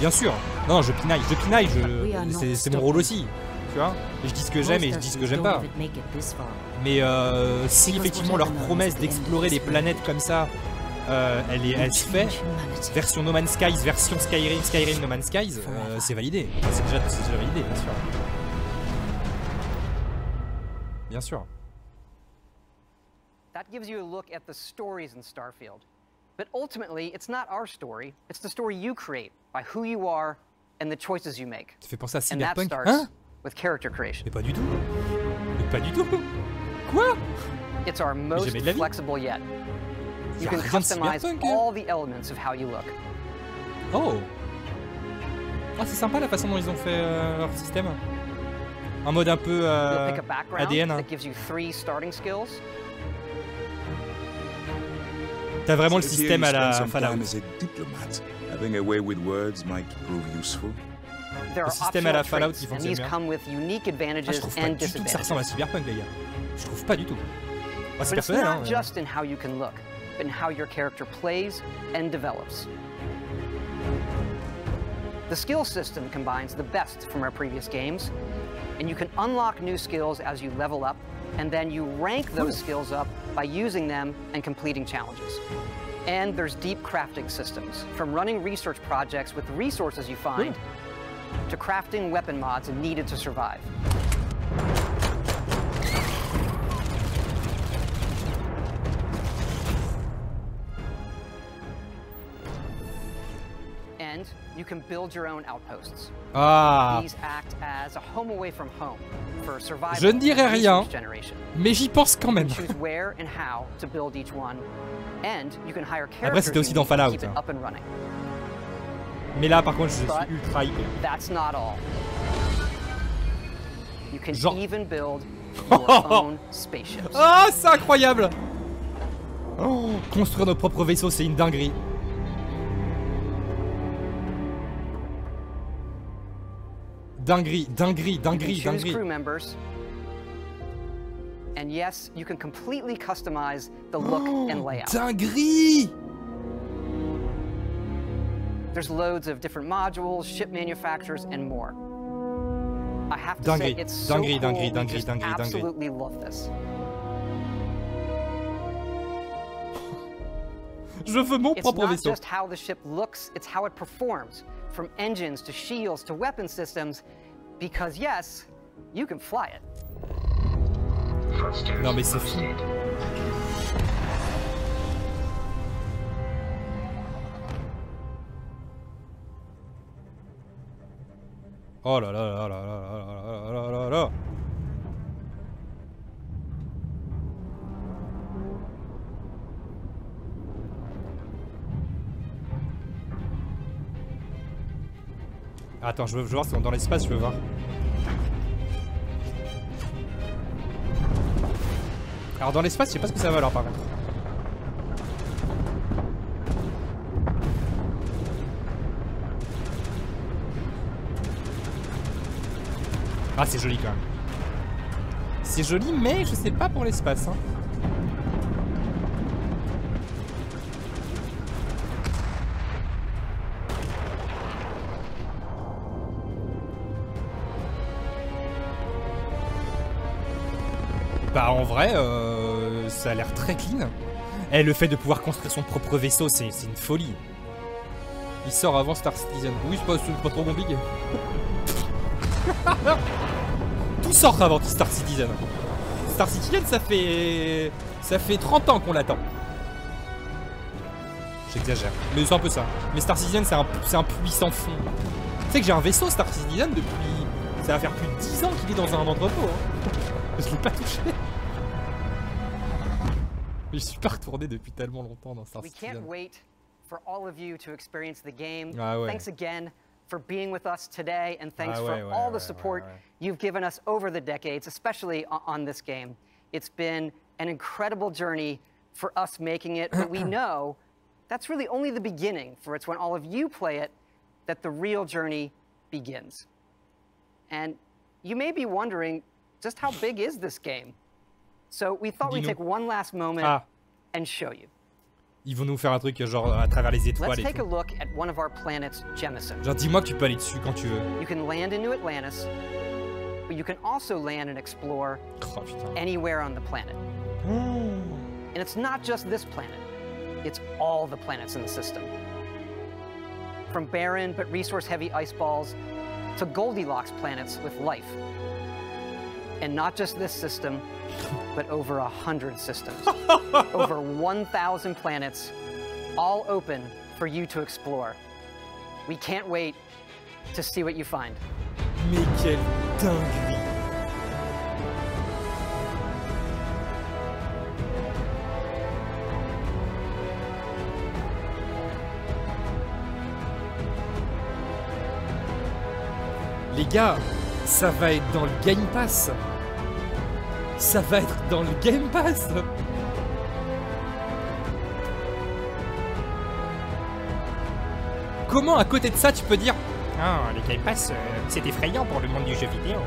Bien sûr. Non, je pinaille, je pinaille, je... c'est- mon rôle aussi. Tu vois? Et je dis ce que j'aime et je dis ce que j'aime pas. Mais euh, si effectivement leur promesse d'explorer les planètes comme ça, euh, elle, est, elle se fait, version No Man's Skies, version Skyrim, Skyrim No Man's Skies, euh, c'est validé. C'est déjà, c'est déjà validé, bien sûr. Bien sûr. That gives you a look at the stories in Starfield. But ultimately, it's not our story, it's the story you create by who you are and the choices you make. Ça fait penser à Cyberpunk. Hein? with character creation. Mais pas du tout. Mais pas du tout. Quoi? It's our most jamais de la vie. flexible yet you can customize all the elements of how you look. Oh Ah, oh, c'est sympa la façon dont ils ont fait euh, leur système. Un mode un peu euh, ADN. Hein. T'as vraiment le système à la Fallout. Le système à la Fallout, ils fonctionne bien. Ah, je trouve pas du tout que ça ressemble à Cyberpunk, les gars. Je trouve pas du tout. Bah, c'est personnel, hein. In how you can look, but in how your character plays and develops. The skill system combines the best from our previous games, and you can unlock new skills as you level up, and then you rank those hmm. skills up by using them and completing challenges. And there's deep crafting systems, from running research projects with the resources you find, hmm. to crafting weapon mods needed to survive. You can build your own outposts. Ah. These act as a home away from home for survival. Je ne dirai rien, mais j'y pense quand même. Choose where and how to build each one, and you can hire Après, c'était aussi dans Fallout, hein. up and running. Mais là, par contre, je suis ultra hypé. that's not all. You can Genre- even build (laughs) your own spaceships. Ah, c'est incroyable Oh, Construire nos propres vaisseaux, c'est une dinguerie. Dinguerie, dinguerie, dinguerie, dinguerie. crew members. And yes, you can completely customize the look oh, and layout. Dinguerie There's loads of different modules, ship manufacturers, and more. I have to say, it's so dinguerie, cool. dinguerie, dinguerie, just dinguerie, dinguerie. absolutely love this. (laughs) Je veux mon It's propre not vaisseau. just how the ship looks, it's how it performs, from engines to shields to weapon systems, because yes, you can fly it. Non mais c'est fou. Oh là là là là là là là là là là Attends, je veux, je voir dans l'espace, je veux voir. Alors dans l'espace, je sais pas ce que ça va alors par contre. Ah, c'est joli quand même. C'est joli, mais je sais pas pour l'espace. Hein. En vrai, euh, ça a l'air très clean. Et le fait de pouvoir construire son propre vaisseau, c'est une folie. Il sort avant Star Citizen. Oui, c'est pas, trop compliqué. (laughs) Tout sort avant Star Citizen. Star Citizen, ça fait... Ça fait 30 ans qu'on l'attend. J'exagère. Mais c'est un peu ça. Mais Star Citizen, c'est un, un puits sans fond. Tu sais que j'ai un vaisseau Star Citizen depuis... Ça va faire plus de 10 ans qu'il est dans un entrepôt. Hein. Je l'ai pas touché. Je suis pas retourné depuis tellement longtemps dans Star We Citizen. can't wait for all of you to experience the game. Ah ouais. Thanks again for being with us today, and thanks Ah for ouais, ouais, all ouais, the support you've given us over the decades, especially on this game. It's been an incredible journey for us making it, but we (clears throat) know that's really only the beginning, for it's when all of you play it that the real journey begins. And you may be wondering, just how big is this game? So we thought we'd take one last moment Ah. and show you. Ils vont nous faire un truc genre à travers les étoiles Let's et take a look at one of our planets, Jemison. Genre dis-moi que tu peux aller dessus quand tu veux. You can land into Atlantis, but you can also land and explore Oh anywhere on the planet. (gasps) And it's not just this planet, it's all the planets in the system. From barren but resource heavy ice balls to Goldilocks planets with life. And not just this system, but over a hundred systems. (laughs) over 1,000 planets, all open for you to explore. We can't wait to see what you find. Mais quelle dinguerie Les gars, ça va être dans le Game Pass. Ça va être dans le Game Pass. Comment à côté de ça tu peux dire Ah, les Game Pass, euh, c'est effrayant pour le monde du jeu vidéo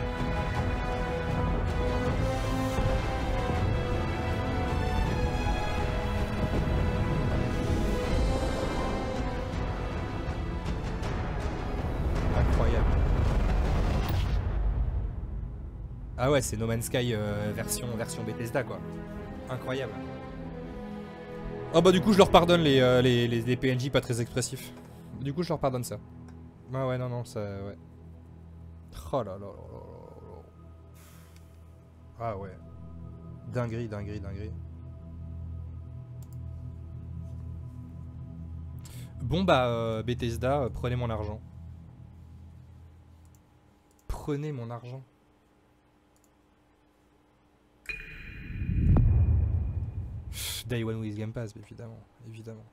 Ah ouais, c'est No Man's Sky euh, version, version Bethesda quoi. Incroyable. Oh bah du coup je leur pardonne les, euh, les, les, PNJ pas très expressifs. Du coup je leur pardonne ça. Ah ouais non non ça ouais. Oh là là là là. Ah ouais. Dinguerie, dinguerie, dinguerie. Bon bah euh, Bethesda, prenez mon argent. Prenez mon argent. Day One with Game Pass, évidemment, évidemment.